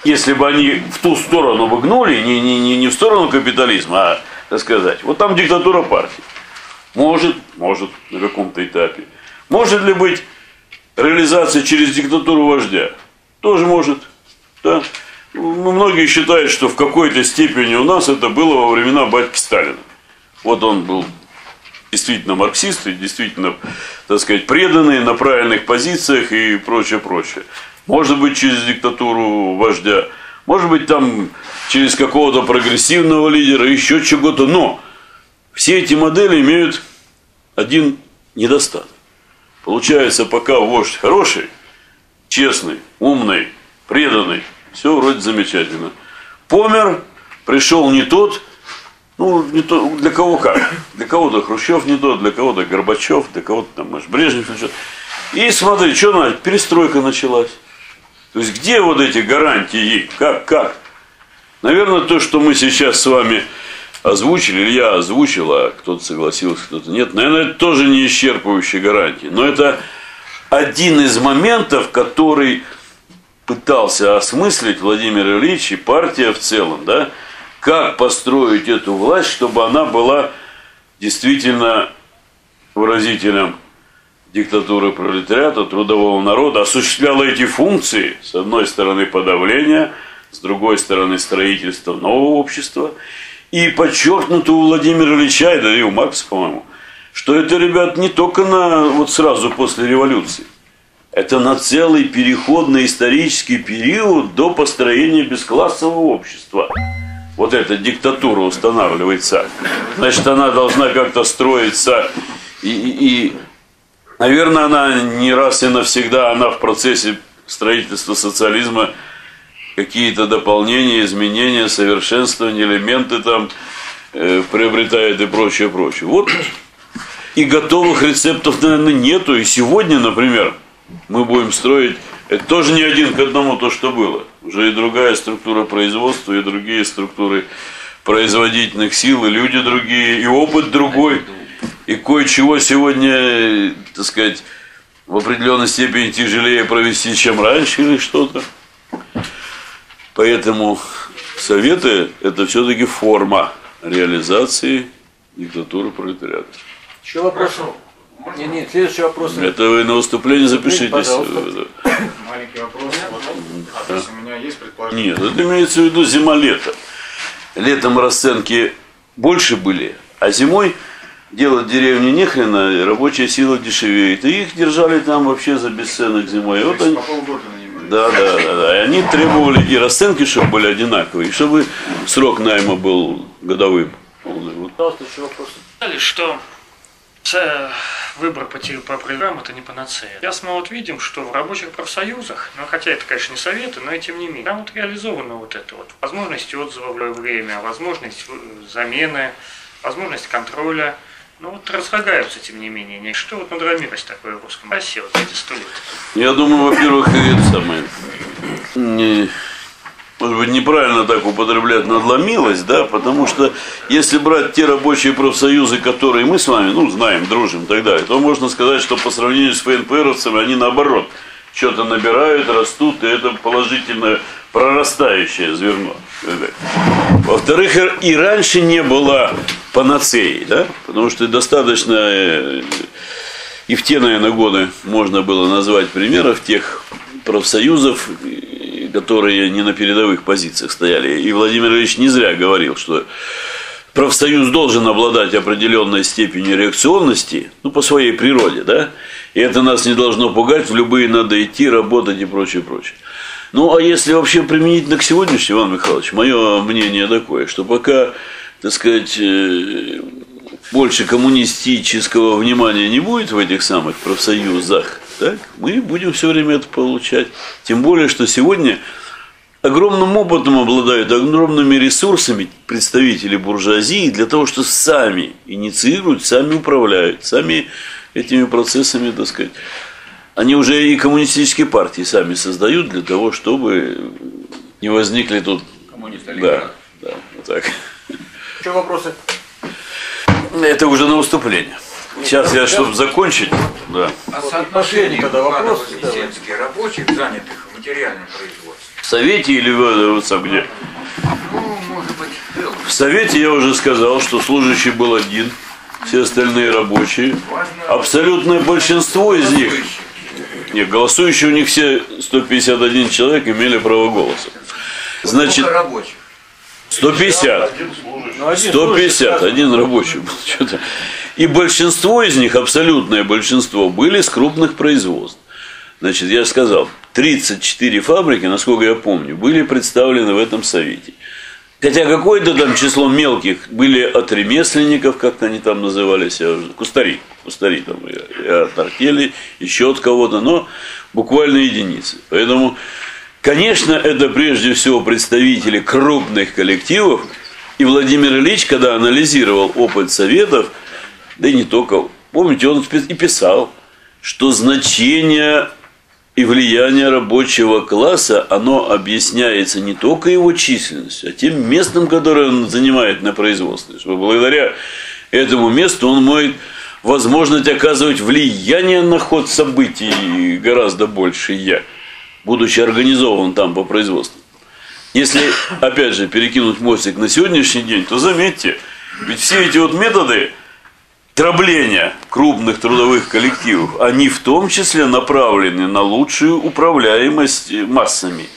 если бы они в ту сторону бы гнули, не, не, не, не в сторону капитализма, а, так сказать, вот там диктатура партии. Может, может, на каком-то этапе. Может ли быть реализация через диктатуру вождя? Тоже может. Да. Ну, Многие считают, что в какой-то степени у нас это было во времена батьки Сталина. Вот он был действительно марксист и действительно, так сказать, преданный на правильных позициях и прочее, прочее. Может быть, через диктатуру вождя, может быть, там через какого-то прогрессивного лидера, еще чего-то. Но все эти модели имеют один недостаток. Получается, пока вождь хороший, честный, умный, преданный, все вроде замечательно. Помер, пришел не тот, ну, не то, для кого как. Кого-то Хрущев не тот, для кого-то Горбачев, для кого-то там, может, Брежнев. И смотри, что она, перестройка началась. То есть, где вот эти гарантии? Как, как? Наверное, то, что мы сейчас с вами озвучили, или я озвучил, а кто-то согласился, кто-то нет, наверное, это тоже не исчерпывающие гарантии. Но это один из моментов, который пытался осмыслить Владимир Ильич и партия в целом, да, как построить эту власть, чтобы она была действительно выразителем диктатуры пролетариата, трудового народа, осуществляла эти функции, с одной стороны подавления, с другой стороны строительства нового общества, и подчеркнуто у Владимира Ильича, да и у Маркса, по-моему, что это, ребят, не только на, вот сразу после революции, это на целый переходный исторический период до построения бесклассового общества. Вот эта диктатура устанавливается. Значит, она должна как-то строиться. И, и, и, наверное, она не раз и навсегда, она в процессе строительства социализма какие-то дополнения, изменения, совершенствования, элементы там э, приобретает и прочее, прочее. Вот и готовых рецептов, наверное, нету. И сегодня, например, мы будем строить Это тоже не один к одному то, что было. Уже и другая структура производства, и другие структуры производительных сил, и люди другие, и опыт другой. И кое-чего сегодня, так сказать, в определенной степени тяжелее провести, чем раньше или что-то. Поэтому советы – это все-таки форма реализации диктатуры пролетариата. Еще вопрос? Не, не, следующий вопрос. Это вы на выступление запишитесь. Пожалуйста. Маленький вопрос. То есть у меня есть предположение. Нет, это имеется в виду зима-лето. Летом расценки больше были, а зимой делать деревни нехрена, и рабочая сила дешевеет. И их держали там вообще за бесценок зимой. И вот они, да, да, да, да. И они требовали и расценки, чтобы были одинаковые, и чтобы срок найма был годовым. Вот. Еще вопрос. что э, выбор по, по программам это не панацея. Сейчас мы вот видим, что в рабочих профсоюзах, ну хотя это, конечно, не советы, но и тем не менее, там вот реализовано вот это вот. Возможность отзыва в время, возможность э, замены, возможность контроля. Ну вот разлагаются, тем не менее. Не- Что вот надломилось такое в русском России вот эти сто лет? Я думаю, во-первых, это самое, может быть, неправильно так употреблять надломилось, да, потому что если брать те рабочие профсоюзы, которые мы с вами, ну, знаем, дружим и так далее, то можно сказать, что по сравнению с ФНПРовцами они наоборот что-то набирают, растут, и это положительное прорастающее зерно. Во-вторых, и раньше не было панацеи, да, потому что достаточно э, и в те, наверное, годы можно было назвать примеров тех профсоюзов, которые не на передовых позициях стояли. И Владимир Ильич не зря говорил, что профсоюз должен обладать определенной степенью реакционности, ну, по своей природе, да, и это нас не должно пугать, в любые надо идти, работать и прочее, прочее. Ну, а если вообще применительно к сегодняшнему, Иван Михайлович, мое мнение такое, что пока, так сказать, э, больше коммунистического внимания не будет в этих самых профсоюзах, так, мы будем все время это получать. Тем более, что сегодня огромным опытом обладают, огромными ресурсами представители буржуазии для того, что сами инициируют, сами управляют, сами этими процессами, так сказать. Они уже и коммунистические партии сами создают для того, чтобы не возникли тут... Коммунист Да, да, вот так. Еще вопросы? Это уже на выступление. Сейчас я, чтобы закончить, да. А соотношение когда вопрос, вознесенских рабочих, занятых в материальном производстве, В Совете или в, в сам где? ну, может быть. В Совете я уже сказал, что служащий был один, все остальные рабочие. Абсолютное большинство из них, нет, голосующие у них все 151 человек имели право голоса. Значит, рабочих? 150. Ну, один 150, один рабочий был. Что-то. И большинство из них, абсолютное большинство, были с крупных производств. Значит, я сказал, 34 фабрики, насколько я помню, были представлены в этом совете. Хотя какое-то там число мелких были от ремесленников, как они там назывались, я уже- кустари, кустари там, и- и от артели, еще от кого-то, но буквально единицы. Поэтому, конечно, это прежде всего представители крупных коллективов, и Владимир Ильич, когда анализировал опыт советов, да и не только, помните, он и писал, что значение и влияние рабочего класса, оно объясняется не только его численностью, а тем местом, которое он занимает на производстве. Что благодаря этому месту он может возможность оказывать влияние на ход событий гораздо больше я, будучи организован там по производству. Если, опять же, перекинуть мостик на сегодняшний день, то заметьте, ведь все эти вот методы дробления крупных трудовых коллективов, они в том числе направлены на лучшую управляемость массами.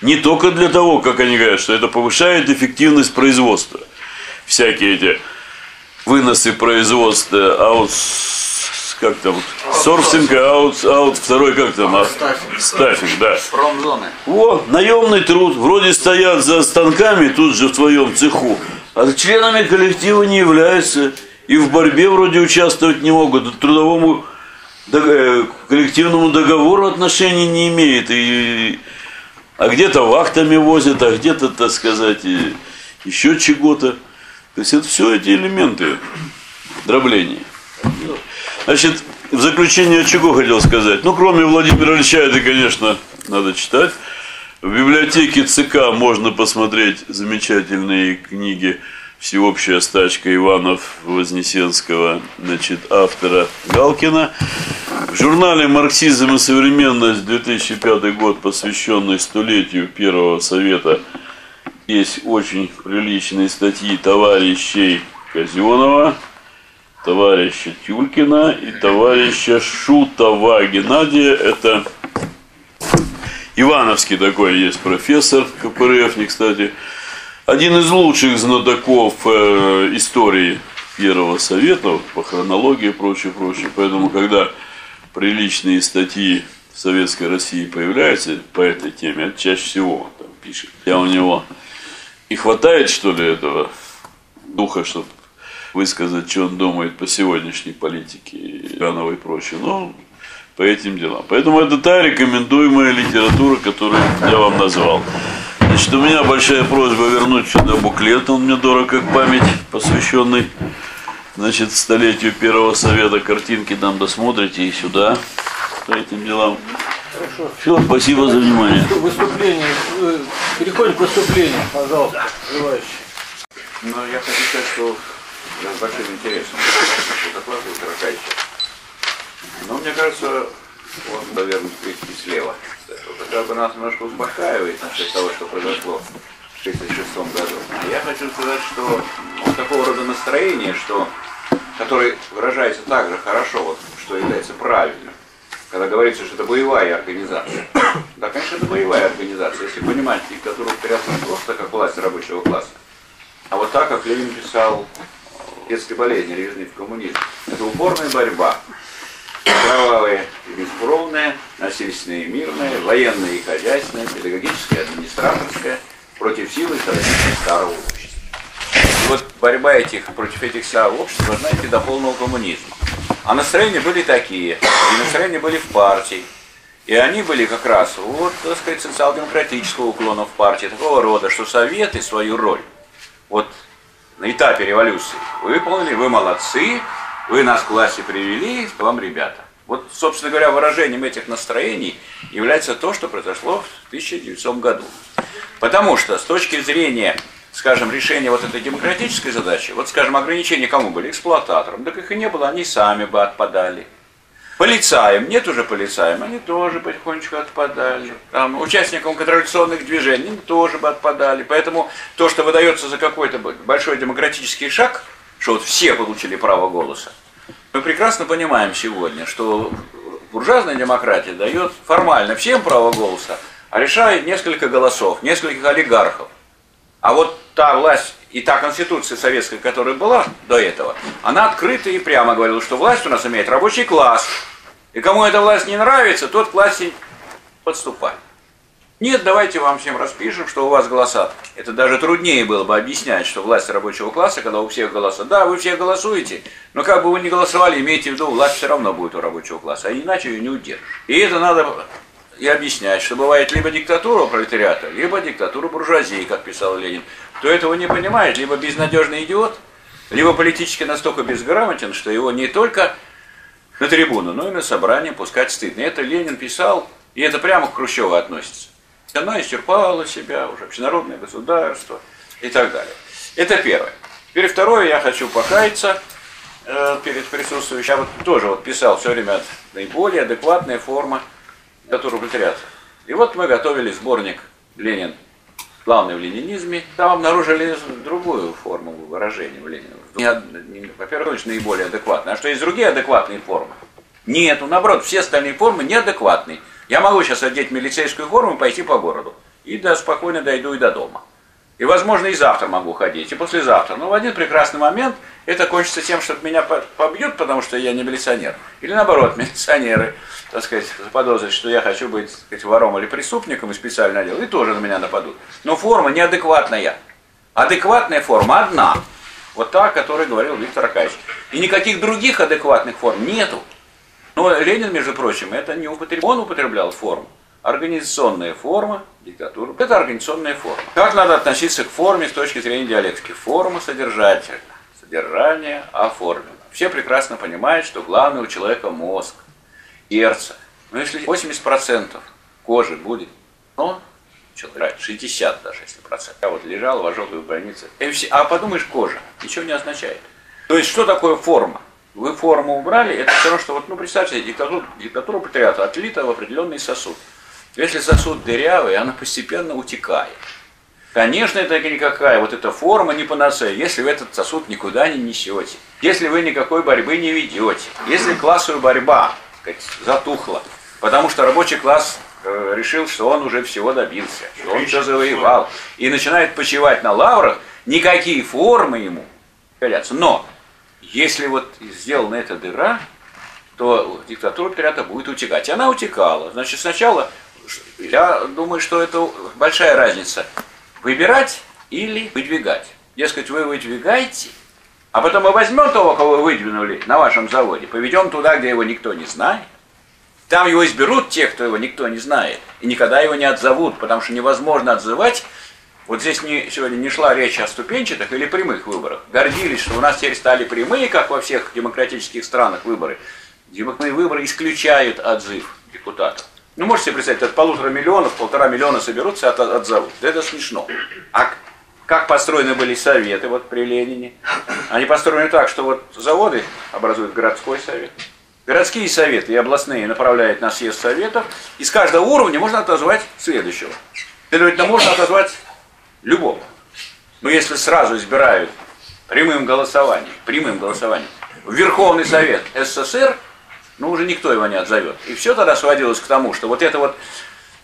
Не только для того, как они говорят, что это повышает эффективность производства. Всякие эти выносы производства, аут, как там, сорсинг, аут, аут, второй как там, а? стаффинг, да. Промзоны. О, наемный труд, вроде стоят за станками тут же в твоем цеху, а членами коллектива не являются. И в борьбе вроде участвовать не могут, трудовому э, коллективному договору отношения не имеет. И, а где-то вахтами возят, а где-то, так сказать, еще чего-то. То есть это все эти элементы дробления. Значит, в заключение чего хотел сказать? Ну, кроме Владимира Ильича, это, конечно, надо читать. В библиотеке ЦК можно посмотреть замечательные книги «Всеобщая стачка Иванов Вознесенского», значит, автора Галкина. В журнале «Марксизм и современность» 2005 год, посвященный столетию Первого Совета, есть очень приличные статьи товарищей Казенова, товарища Тюлькина и товарища Шутова Геннадия. Это Ивановский такой есть профессор КПРФ, не кстати. Один из лучших знатоков э, истории Первого Совета вот, по хронологии и прочее, прочее. Поэтому, когда приличные статьи Советской России появляются по этой теме, это чаще всего он там пишет. Я у него и хватает, что ли, этого духа, чтобы высказать, что он думает по сегодняшней политике Иванова и прочее. Ну, по этим делам. Поэтому это та рекомендуемая литература, которую я вам назвал. Значит, у меня большая просьба вернуть сюда буклет, он мне дорог как память, посвященный значит, столетию Первого Совета. Картинки там досмотрите и сюда по этим делам. Хорошо. Все, спасибо за внимание. Выступление. э, Переходим к выступлению, пожалуйста, желающие. Но я хочу сказать, что я с большим интересом слушал доклад Виктора Аркадьевича. Но мне кажется, он, наверное, в принципе, слева. Это как бы нас немножко успокаивает насчет того, что произошло в 1966 году. А я хочу сказать, что вот такого рода настроение, что, которое выражается так же хорошо, вот, что является правильным, когда говорится, что это боевая организация. Да, конечно, это боевая организация, если понимать диктатуру прятаться не просто как власть рабочего класса, а вот так, как Ленин писал в детской болезни, в коммунизм. Это упорная борьба. Кровавая и бескровная, насильственная и мирная, военная и хозяйственная, педагогическая и администраторская, против силы старого общества. И вот борьба этих, против этих старого общества должна идти до полного коммунизма. А настроения были такие, и настроения были в партии. И они были как раз, вот, так сказать, социал-демократического уклона в партии, такого рода, что советы свою роль, вот на этапе революции выполнили, вы молодцы, вы нас к власти привели, к вам ребята. Вот, собственно говоря, выражением этих настроений является то, что произошло в 1900 году. Потому что с точки зрения, скажем, решения вот этой демократической задачи, вот, скажем, ограничения кому были? Эксплуататорам. Так их и не было, они сами бы отпадали. Полицаям, нет уже полицаям, они тоже потихонечку отпадали. Там, участникам контрреволюционных движений тоже бы отпадали. Поэтому то, что выдается за какой-то большой демократический шаг, что вот все получили право голоса, мы прекрасно понимаем сегодня, что буржуазная демократия дает формально всем право голоса, а решает несколько голосов, нескольких олигархов. А вот та власть и та конституция советская, которая была до этого, она открыто и прямо говорила, что власть у нас имеет рабочий класс. И кому эта власть не нравится, тот к подступает. Нет, давайте вам всем распишем, что у вас голоса. Это даже труднее было бы объяснять, что власть рабочего класса, когда у всех голоса. Да, вы все голосуете, но как бы вы ни голосовали, имейте в виду, власть все равно будет у рабочего класса, а иначе ее не удержишь. И это надо и объяснять, что бывает либо диктатура пролетариата, либо диктатура буржуазии, как писал Ленин. Кто этого не понимает, либо безнадежный идиот, либо политически настолько безграмотен, что его не только на трибуну, но и на собрание пускать стыдно. Это Ленин писал, и это прямо к Хрущеву относится. Она исчерпала себя, уже общенародное государство и так далее. Это первое. Теперь второе, я хочу покаяться э, перед присутствующим. Я вот тоже вот писал все время наиболее адекватная форма диктатуры пролетариата. И вот мы готовили сборник «Ленин. Главное в ленинизме». Там обнаружили другую форму выражения в Ленина. Во-первых, наиболее адекватная. А что есть другие адекватные формы? Нету, наоборот, все остальные формы неадекватные. Я могу сейчас одеть милицейскую форму и пойти по городу. И да, спокойно дойду и до дома. И, возможно, и завтра могу ходить, и послезавтра. Но в один прекрасный момент это кончится тем, что меня побьют, потому что я не милиционер. Или наоборот, милиционеры, так сказать, заподозрят, что я хочу быть так сказать, вором или преступником и специально одел, и тоже на меня нападут. Но форма неадекватная. Адекватная форма одна. Вот та, о которой говорил Виктор Акадьевич. И никаких других адекватных форм нету. Но Ленин, между прочим, это не употреблял. Он употреблял форму. Организационная форма диктатуры. Это организационная форма. Как надо относиться к форме с точки зрения диалектики? Форма содержательна. Содержание оформлено. Все прекрасно понимают, что главный у человека мозг, сердце. Но если 80% кожи будет, но человек 60 даже, если процент. Я вот лежал в ожоговой больнице. А подумаешь, кожа. Ничего не означает. То есть, что такое форма? Вы форму убрали, это все равно, что вот, ну, представьте, диктатуру, диктатура патриата отлита в определенный сосуд. Если сосуд дырявый, она постепенно утекает. Конечно, это никакая вот эта форма не панацея, если вы этот сосуд никуда не несете, если вы никакой борьбы не ведете, если классовая борьба так сказать, затухла, потому что рабочий класс э, решил, что он уже всего добился, что он все завоевал, и начинает почивать на лаврах, никакие формы ему годятся. Но если вот сделана эта дыра, то диктатура пирата будет утекать. И она утекала. Значит, сначала, я думаю, что это большая разница. Выбирать или выдвигать. Дескать, вы выдвигаете, а потом мы возьмем того, кого вы выдвинули на вашем заводе, поведем туда, где его никто не знает. Там его изберут те, кто его никто не знает, и никогда его не отзовут, потому что невозможно отзывать. Вот здесь не, сегодня не шла речь о ступенчатых или прямых выборах. Гордились, что у нас теперь стали прямые, как во всех демократических странах, выборы. Демократные выборы исключают отзыв депутатов. Ну, можете себе представить, от полутора миллионов, полтора миллиона соберутся, от, отзовут. Да это смешно. А как построены были советы вот при Ленине? Они построены так, что вот заводы образуют городской совет. Городские советы и областные направляют на съезд советов. Из каждого уровня можно отозвать следующего. Следовательно, можно отозвать любого. Но если сразу избирают прямым голосованием, прямым голосованием, в Верховный Совет СССР, ну уже никто его не отзовет. И все тогда сводилось к тому, что вот это вот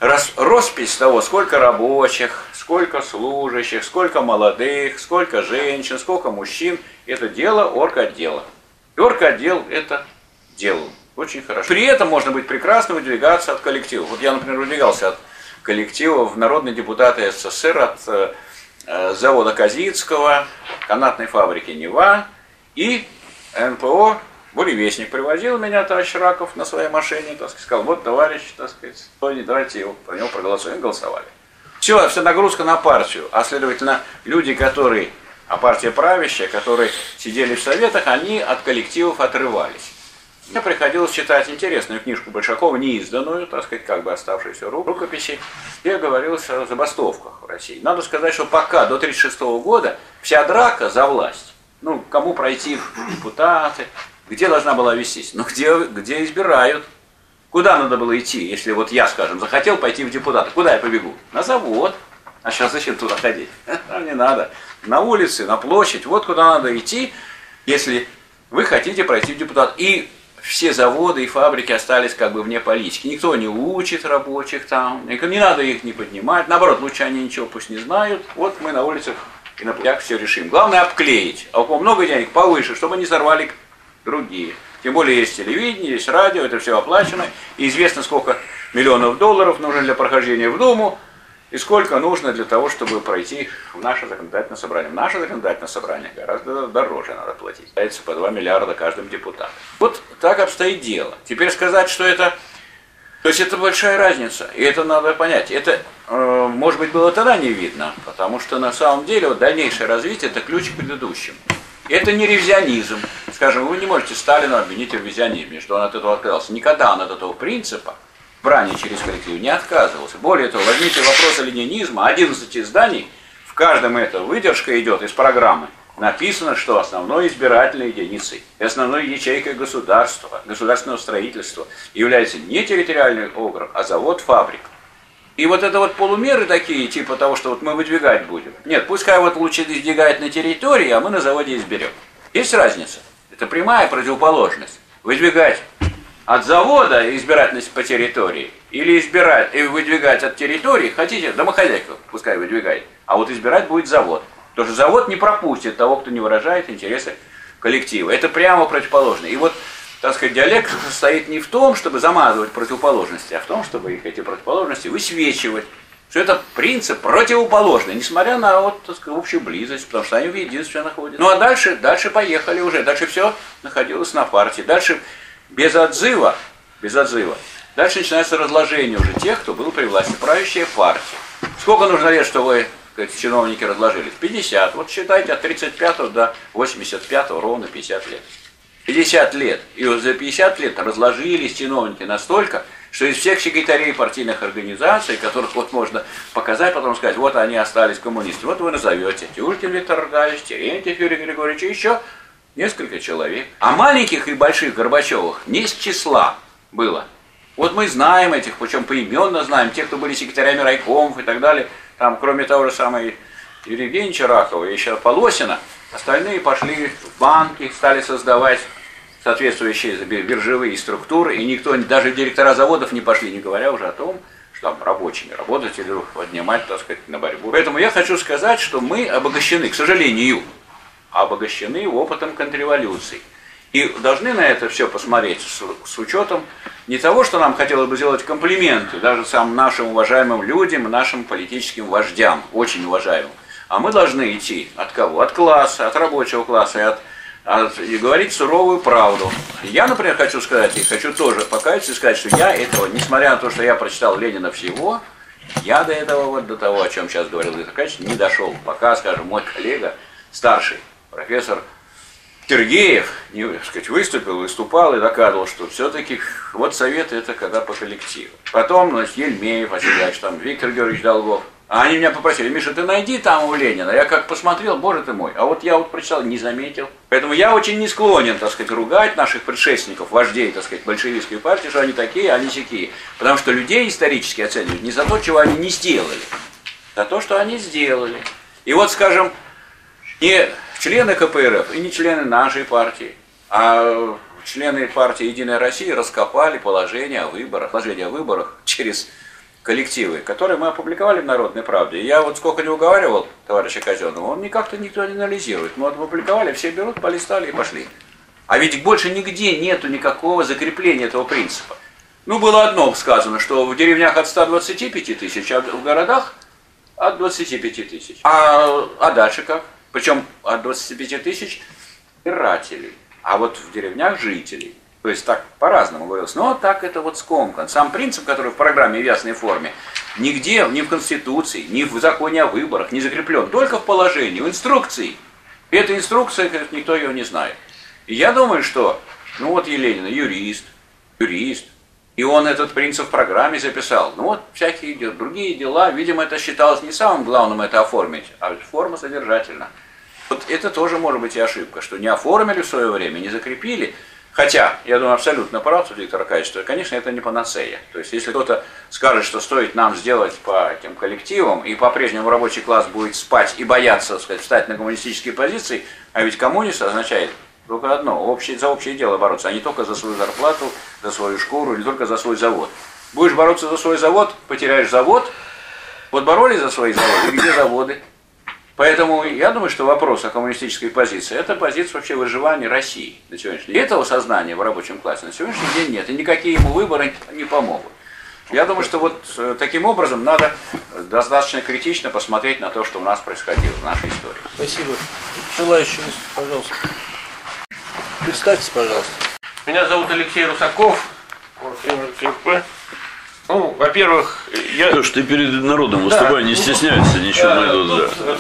рас- роспись того, сколько рабочих, сколько служащих, сколько молодых, сколько женщин, сколько мужчин, это дело орготдела. И орготдел это делал очень хорошо. При этом можно быть прекрасно выдвигаться от коллектива. Вот я, например, выдвигался от коллектива в народные депутаты СССР от э, э, завода Казицкого, канатной фабрики Нева и НПО Буревестник привозил меня, товарищ Раков, на своей машине, так сказать, сказал, вот, товарищ, так сказать, Тони, давайте его, про него проголосуем. Голосовали. Все, вся нагрузка на партию, а следовательно, люди, которые, а партия правящая, которые сидели в советах, они от коллективов отрывались. Мне приходилось читать интересную книжку Большакова, неизданную, так сказать, как бы оставшуюся ру- рукописи, где говорилось о забастовках в России. Надо сказать, что пока до 1936 года вся драка за власть, ну, кому пройти в депутаты, где должна была вестись? Ну, где, где избирают? Куда надо было идти, если вот я, скажем, захотел пойти в депутаты? Куда я побегу? На завод. А сейчас зачем туда ходить? Там не надо. На улице, на площадь. Вот куда надо идти, если вы хотите пройти в депутат. И все заводы и фабрики остались как бы вне политики. Никто не учит рабочих там, не надо их не поднимать. Наоборот, лучше они ничего пусть не знают. Вот мы на улицах и на площадях все решим. Главное обклеить. А у кого много денег, повыше, чтобы не сорвали другие. Тем более есть телевидение, есть радио, это все оплачено. И известно, сколько миллионов долларов нужно для прохождения в Думу, и сколько нужно для того, чтобы пройти в наше законодательное собрание. В наше законодательное собрание гораздо дороже надо платить. Дается по 2 миллиарда каждым депутатам. Вот так обстоит дело. Теперь сказать, что это... То есть это большая разница, и это надо понять. Это, э, может быть, было тогда не видно, потому что на самом деле вот дальнейшее развитие – это ключ к предыдущему. Это не ревизионизм. Скажем, вы не можете Сталина обвинить в ревизионизме, что он от этого отказался. Никогда он от этого принципа брани через коллектив не отказывался. Более того, возьмите вопрос ленинизма, 11 изданий, в каждом это выдержка идет из программы. Написано, что основной избирательной единицей и основной ячейкой государства, государственного строительства является не территориальный округ, а завод, фабрика. И вот это вот полумеры такие, типа того, что вот мы выдвигать будем. Нет, пускай вот лучше выдвигает на территории, а мы на заводе изберем. Есть разница? Это прямая противоположность. Выдвигать от завода избирательность по территории или избирать и выдвигать от территории, хотите, домохозяйка пускай выдвигает, а вот избирать будет завод. Потому что завод не пропустит того, кто не выражает интересы коллектива. Это прямо противоположно. И вот, так сказать, диалект состоит не в том, чтобы замазывать противоположности, а в том, чтобы их эти противоположности высвечивать. Что это принцип противоположный, несмотря на вот, так сказать, общую близость, потому что они в единстве находятся. Ну а дальше, дальше поехали уже, дальше все находилось на партии. Дальше без отзыва, без отзыва. Дальше начинается разложение уже тех, кто был при власти, правящая партия. Сколько нужно лет, что вы, так сказать, чиновники разложились? 50. Вот считайте от 35 до 85 ровно 50 лет. 50 лет. И вот за 50 лет разложились чиновники настолько, что из всех секретарей партийных организаций, которых вот можно показать, потом сказать, вот они остались коммунисты, вот вы назовете Тюлькин Виктор Аркадьевич, Терентьев Юрий Григорьевич еще несколько человек. А маленьких и больших Горбачевых не с числа было. Вот мы знаем этих, причем поименно знаем, тех, кто были секретарями райкомов и так далее. Там, кроме того же самого Юрия Евгеньевича Ракова и еще Полосина, остальные пошли в банки, стали создавать соответствующие биржевые структуры, и никто, даже директора заводов не пошли, не говоря уже о том, что там рабочими работать или поднимать, так сказать, на борьбу. Поэтому я хочу сказать, что мы обогащены, к сожалению, обогащены опытом контрреволюции. И должны на это все посмотреть с, с учетом не того, что нам хотелось бы сделать комплименты, даже самым нашим уважаемым людям, нашим политическим вождям, очень уважаемым, а мы должны идти от кого? От класса, от рабочего класса и, от, от, и говорить суровую правду. Я, например, хочу сказать, и хочу тоже покаяться и сказать, что я этого, несмотря на то, что я прочитал Ленина всего, я до этого, вот до того, о чем сейчас говорил Виктор не дошел. Пока, скажем, мой коллега, старший профессор Сергеев не, сказать, выступил, выступал и доказывал, что все-таки вот советы это когда по коллективу. Потом, значит, Ельмеев, Васильевич, там, Виктор Георгиевич Долгов. А они меня попросили, Миша, ты найди там у Ленина. Я как посмотрел, боже ты мой. А вот я вот прочитал, не заметил. Поэтому я очень не склонен, так сказать, ругать наших предшественников, вождей, так сказать, большевистской партии, что они такие, а они сякие. Потому что людей исторически оценивают не за то, чего они не сделали, а то, что они сделали. И вот, скажем, не члены КПРФ и не члены нашей партии, а члены партии «Единая Россия» раскопали положение о выборах, положение о выборах через коллективы, которые мы опубликовали в «Народной правде». Я вот сколько не уговаривал товарища Казенного, он никак-то никто не анализирует. Мы опубликовали, все берут, полистали и пошли. А ведь больше нигде нету никакого закрепления этого принципа. Ну, было одно сказано, что в деревнях от 125 тысяч, а в городах от 25 тысяч. А, а дальше как? Причем от 25 тысяч избирателей, а вот в деревнях жителей. То есть так по-разному говорилось. Но так это вот скомкан. Сам принцип, который в программе в ясной форме, нигде, ни в Конституции, ни в законе о выборах не закреплен. Только в положении, в инструкции. И эта инструкция, никто ее не знает. И я думаю, что, ну вот Еленина, юрист, юрист, и он этот принцип в программе записал. Ну вот всякие другие дела, видимо, это считалось не самым главным это оформить, а форма содержательна. Вот это тоже может быть и ошибка, что не оформили в свое время, не закрепили. Хотя, я думаю, абсолютно прав Виктор Аркадьевич, что, конечно, это не панацея. То есть, если кто-то скажет, что стоит нам сделать по этим коллективам, и по-прежнему рабочий класс будет спать и бояться, так сказать, встать на коммунистические позиции, а ведь коммунист означает только одно, общее, за общее дело бороться, а не только за свою зарплату, за свою шкуру, не только за свой завод. Будешь бороться за свой завод, потеряешь завод. Вот боролись за свои заводы, где заводы? Поэтому я думаю, что вопрос о коммунистической позиции – это позиция вообще выживания России на сегодняшний день. И этого сознания в рабочем классе на сегодняшний день нет, и никакие ему выборы не помогут. Я думаю, что вот э, таким образом надо достаточно критично посмотреть на то, что у нас происходило в нашей истории. Спасибо. Желающие, пожалуйста. Представьтесь, пожалуйста. Меня зовут Алексей Русаков, КП. Ну, во-первых, я... То, что ты перед народом выступай, не стесняйся, ничего найдут, да.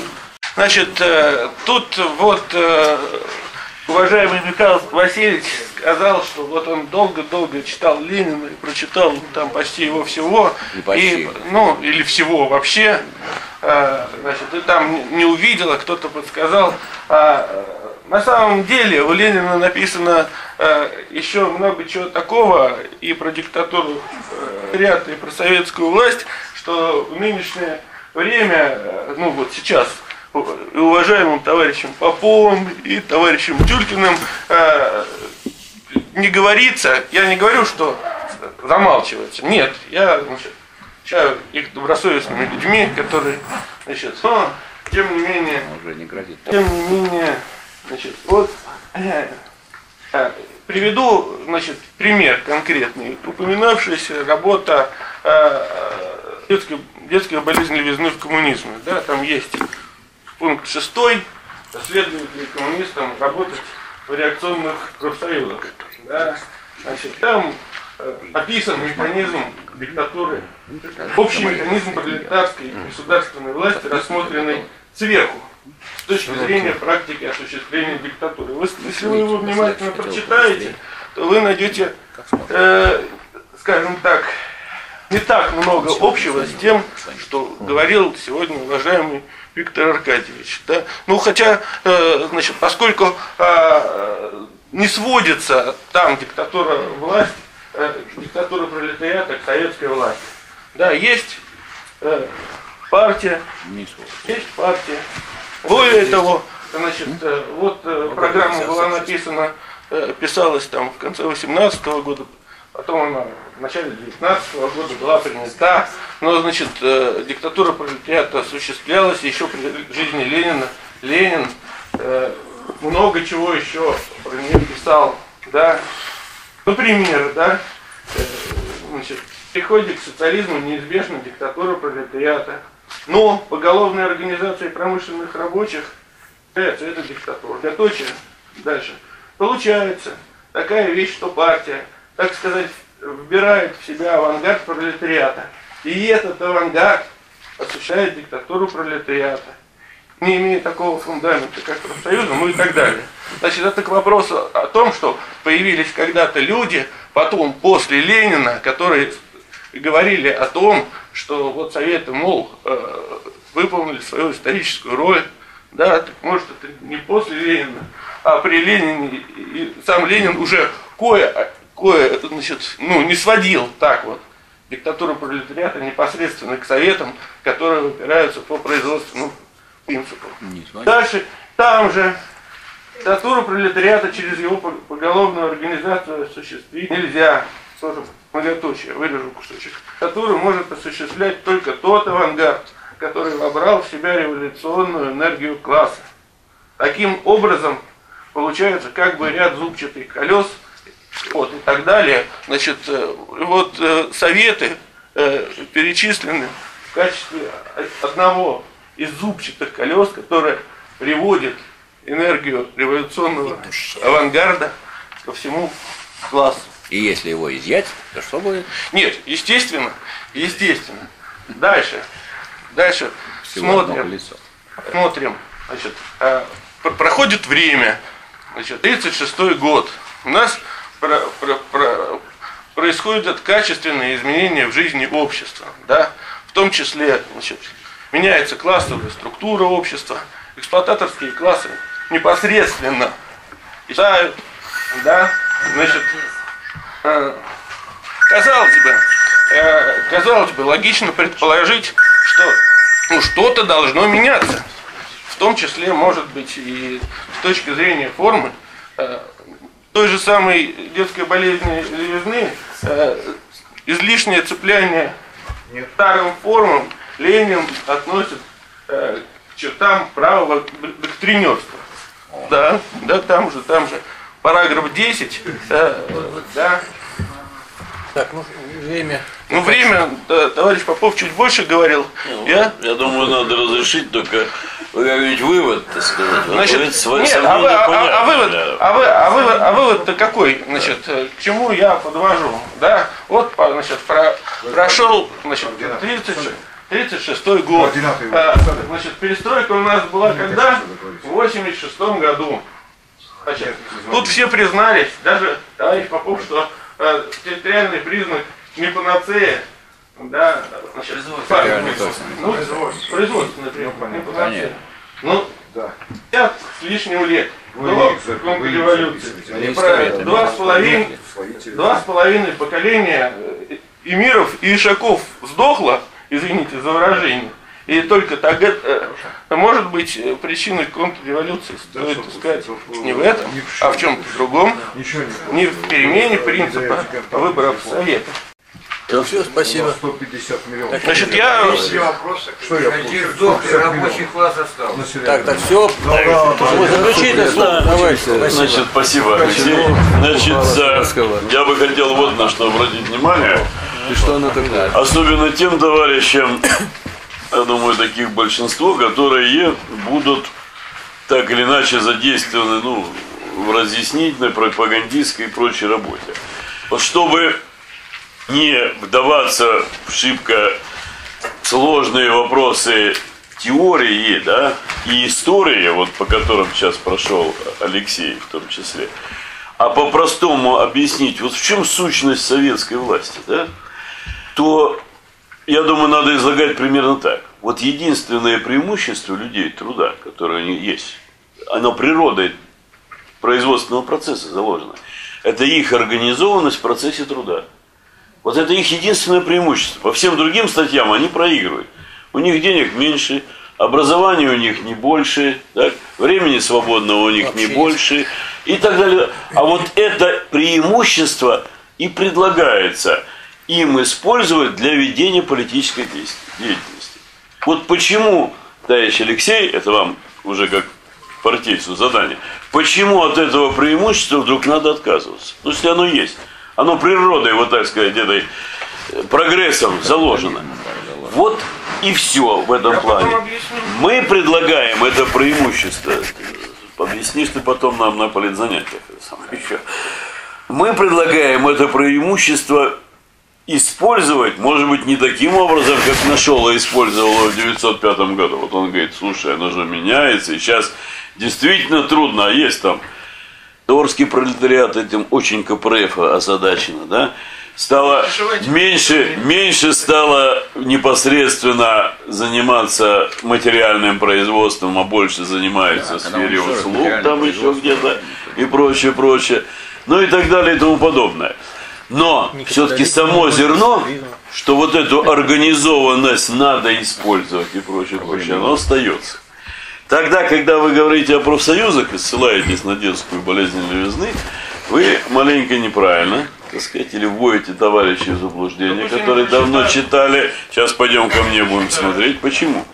Значит, э, тут вот э, уважаемый Михаил Васильевич сказал, что вот он долго-долго читал Ленина и прочитал там почти его всего. Не почти. И, ну, или всего вообще. Э, значит, и там не увидел, а кто-то подсказал. А, на самом деле у Ленина написано э, еще много чего такого и про диктатуру э, ряд, и про советскую власть, что в нынешнее время, э, ну вот сейчас, и уважаемым товарищем Поповым и товарищем Тюлькиным э, не говорится, я не говорю, что замалчивается. Нет, я значит, считаю их добросовестными людьми, которые, значит, но, тем не менее, Уже не грозит. тем не менее, Значит, вот э, э, приведу значит, пример конкретный. Упоминавшаяся работа э, детской, детская болезнь левизны в коммунизме. Да, там есть пункт шестой, последователи коммунистам работать в реакционных профсоюзах. Да. Значит, там э, описан механизм диктатуры, общий механизм пролетарской государственной власти, рассмотренный сверху с точки зрения практики осуществления диктатуры. Вы, если вы его внимательно прочитаете, то вы найдете э, скажем так, не так много общего с тем, что говорил сегодня уважаемый Виктор Аркадьевич. Да? Ну, хотя, э, значит, поскольку э, не сводится там диктатура власти, э, диктатура пролетариата к советской власти. Да, есть э, партия, есть партия. Более того, значит, э, вот э, программа была написана, э, писалась там в конце 18 года, потом она в начале 19 года была принята, но, значит, э, диктатура пролетариата осуществлялась еще при жизни Ленина. Ленин э, много чего еще про нее писал, да. Например, да, э, значит, переходе к социализму неизбежна диктатура пролетариата. Но поголовная организация промышленных рабочих является это диктатура. Готовьте дальше. Получается такая вещь, что партия, так сказать, вбирает в себя авангард пролетариата. И этот авангард осуществляет диктатуру пролетариата не имея такого фундамента, как профсоюза, ну и так далее. Значит, это к вопросу о том, что появились когда-то люди, потом, после Ленина, которые говорили о том, что вот Советы, мол, э, выполнили свою историческую роль, да, так может это не после Ленина, а при Ленине, и сам Ленин уже кое, кое значит, ну, не сводил так вот диктатуру пролетариата непосредственно к Советам, которые выпираются по производственному принципу. Дальше, там же диктатуру пролетариата через его поголовную организацию осуществить нельзя. Тоже многоточие, вырежу кусочек. Которую может осуществлять только тот авангард, который вобрал в себя революционную энергию класса. Таким образом, получается как бы ряд зубчатых колес, вот, и так далее. Значит, э, вот э, советы э, перечислены в качестве одного из зубчатых колес, которые приводит энергию революционного авангарда ко всему классу. И если его изъять, то что будет? Нет, естественно, естественно. Дальше, дальше Всего смотрим, смотрим, значит, пр- проходит время, значит, 36 год. У нас про- про- про- происходят качественные изменения в жизни общества, да, в том числе, значит, меняется классовая структура общества, эксплуататорские классы непосредственно исчезают, да, значит, э, казалось бы, э, казалось бы, логично предположить, что ну, что-то должно меняться. В том числе, может быть, и с точки зрения формы, э, той же самой детской болезни левизны, э, излишнее цепляние старым формам Ленин относит э, к чертам правого доктринерства. Да, да, там же, там же. Параграф 10, э, да, Так, ну, время. ну, время, да, товарищ Попов чуть больше говорил. Я, Я думаю, надо разрешить только какой-нибудь вывод, так сказать. Значит, свои нет, а, вы- а- а- а вывод, да. а, вы, а, вывод, а вывод-то какой? Значит, э, к чему я подвожу? Да, вот, значит, про, прошел, значит, 30, 36 год. А, значит, перестройка у нас была когда? В 86 году. Значит, тут все признались, даже товарищ Попов, что э, территориальный признак не панацея. Да, значит, ну, производственный признак, не панацея. Ну, 50 с лишним лет. До контрреволюции. Два с половиной два с половиной поколения э, эмиров и ишаков сдохло, извините за выражение, и только тогда, э, может быть, э, причиной контрреволюции стоит искать не в этом, а в чем-то другом, не в перемене принципа выборов Совета. Все, спасибо. 150 миллионов. Значит, я Что я рабочий класс остался. Так, так, все. Заключительное слово, давайте. Значит, спасибо, Алексей. Значит, за- я бы хотел вот на что обратить внимание. И что она такое? Особенно тем товарищам, я думаю, таких большинство, которые будут так или иначе задействованы ну, в разъяснительной, пропагандистской и прочей работе. Вот чтобы не вдаваться в шибко сложные вопросы теории, да, и истории, вот по которым сейчас прошел Алексей в том числе, а по-простому объяснить, вот в чем сущность советской власти, да, то, я думаю, надо излагать примерно так. Вот единственное преимущество людей труда, которое у них есть, оно природой производственного процесса заложено, это их организованность в процессе труда. Вот это их единственное преимущество. По всем другим статьям они проигрывают. У них денег меньше, образования у них не больше, так? времени свободного у них Вообще не больше и так далее. А вот это преимущество и предлагается им использовать для ведения политической деятельности. Вот почему, товарищ Алексей, это вам уже как партийцу задание, почему от этого преимущества вдруг надо отказываться? Ну, если оно есть. Оно природой, вот так сказать, этой э, прогрессом заложено. Вот и все в этом плане. Мы предлагаем это преимущество. Объяснишь ты потом нам на политзанятиях. еще. Мы предлагаем это преимущество использовать, может быть, не таким образом, как нашел и использовал в 905 году. Вот он говорит, слушай, оно же меняется, и сейчас действительно трудно, а есть там Торский пролетариат этим очень КПРФ озадачено, да? Стало меньше, меньше стало непосредственно заниматься материальным производством, а больше занимается в когда сфере услуг, там еще где-то и прочее, прочее. Ну и так далее и тому подобное. Но все-таки само зерно, что вот эту организованность надо использовать и прочее, прочее, оно остается. Тогда, когда вы говорите о профсоюзах и ссылаетесь на детскую болезнь левизны, вы маленько неправильно, так сказать, или вводите товарищей в заблуждение, Допустим, которые давно читали. Сейчас пойдем ко мне, будем смотреть. Почему?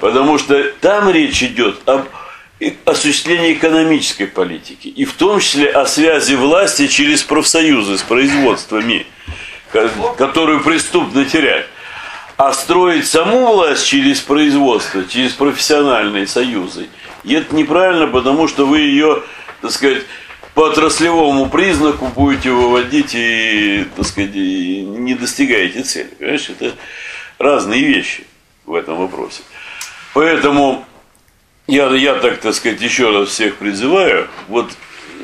Потому что там речь идет об осуществлении экономической политики, и в том числе о связи власти через профсоюзы с производствами, ко- которую преступно терять. А строить саму власть через производство, через профессиональные союзы, и это неправильно, потому что вы ее, так сказать, по отраслевому признаку будете выводить и, так сказать, и не достигаете цели. Понимаешь, это разные вещи в этом вопросе. Поэтому я, я так, так сказать, еще раз всех призываю, вот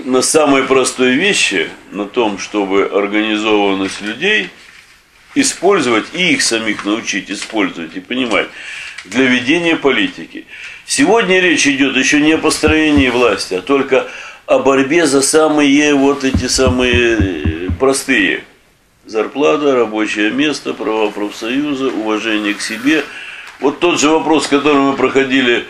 на самые простые вещи, на том, чтобы организованность людей использовать и их самих научить использовать и понимать для ведения политики. Сегодня речь идет еще не о построении власти, а только о борьбе за самые вот эти самые э, простые. Зарплата, рабочее место, права профсоюза, уважение к себе. Вот тот же вопрос, который мы проходили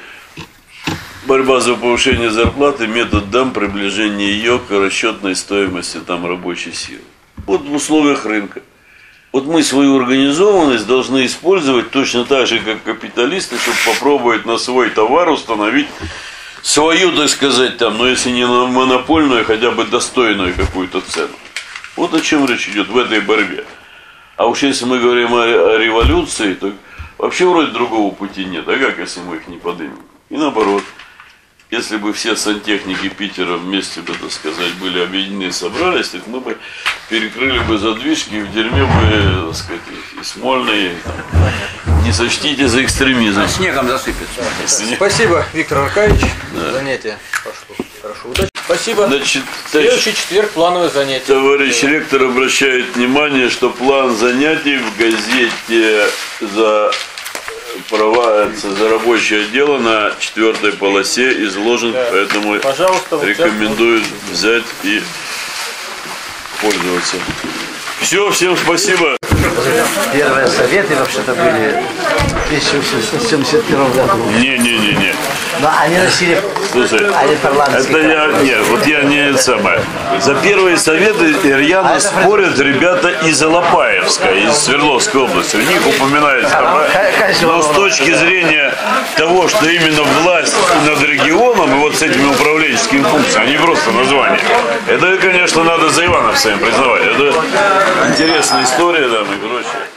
борьба за повышение зарплаты, метод дам, приближение ее к расчетной стоимости там рабочей силы. Вот в условиях рынка. Вот мы свою организованность должны использовать точно так же, как капиталисты, чтобы попробовать на свой товар установить свою, так сказать, там, но если не монопольную, хотя бы достойную какую-то цену. Вот о чем речь идет в этой борьбе. А уж если мы говорим о, о революции, то вообще вроде другого пути нет. А как, если мы их не поднимем? И наоборот. Если бы все сантехники Питера вместе бы, так сказать, были объединены, собрались, так мы бы перекрыли бы задвижки, и в дерьме бы, так сказать, и смольные. там. Не сочтите за экстремизм. А снегом засыпется. Спасибо, Виктор Аркадьевич. Занятие пошло. Хорошо, удачи. Спасибо. Значит, Следующий четверг плановое занятие. товарищ ректор обращает внимание, что план занятий в газете за права за рабочее дело на четвертой полосе изложен, Да. поэтому Пожалуйста, вот рекомендую взять и пользоваться. Все, всем спасибо. Первые советы вообще-то были в 1871 году. Не-не-не-не. Но они носили Слушай, они это я, нет, вот я не это самое. За первые советы рьяно А это спорят ребята из Алапаевска, из Свердловской области. У них упоминается А. Но с точки зрения того, что именно власть над регионом и вот с этими управленческими функциями, а не просто название. Это, конечно, надо за Ивановцами признавать. Это интересная история там и прочее.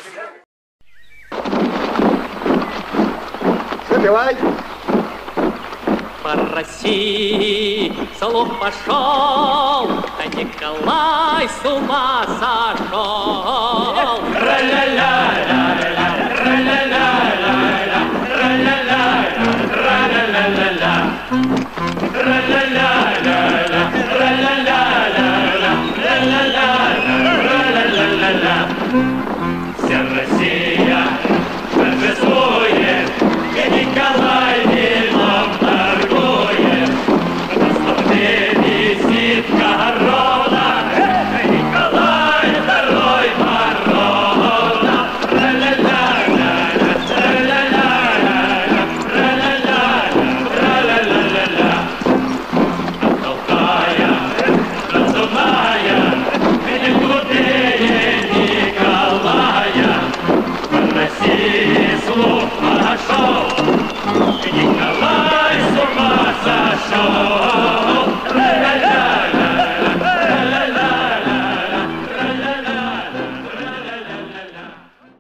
По России слух пошел, а Николай с ума сошел.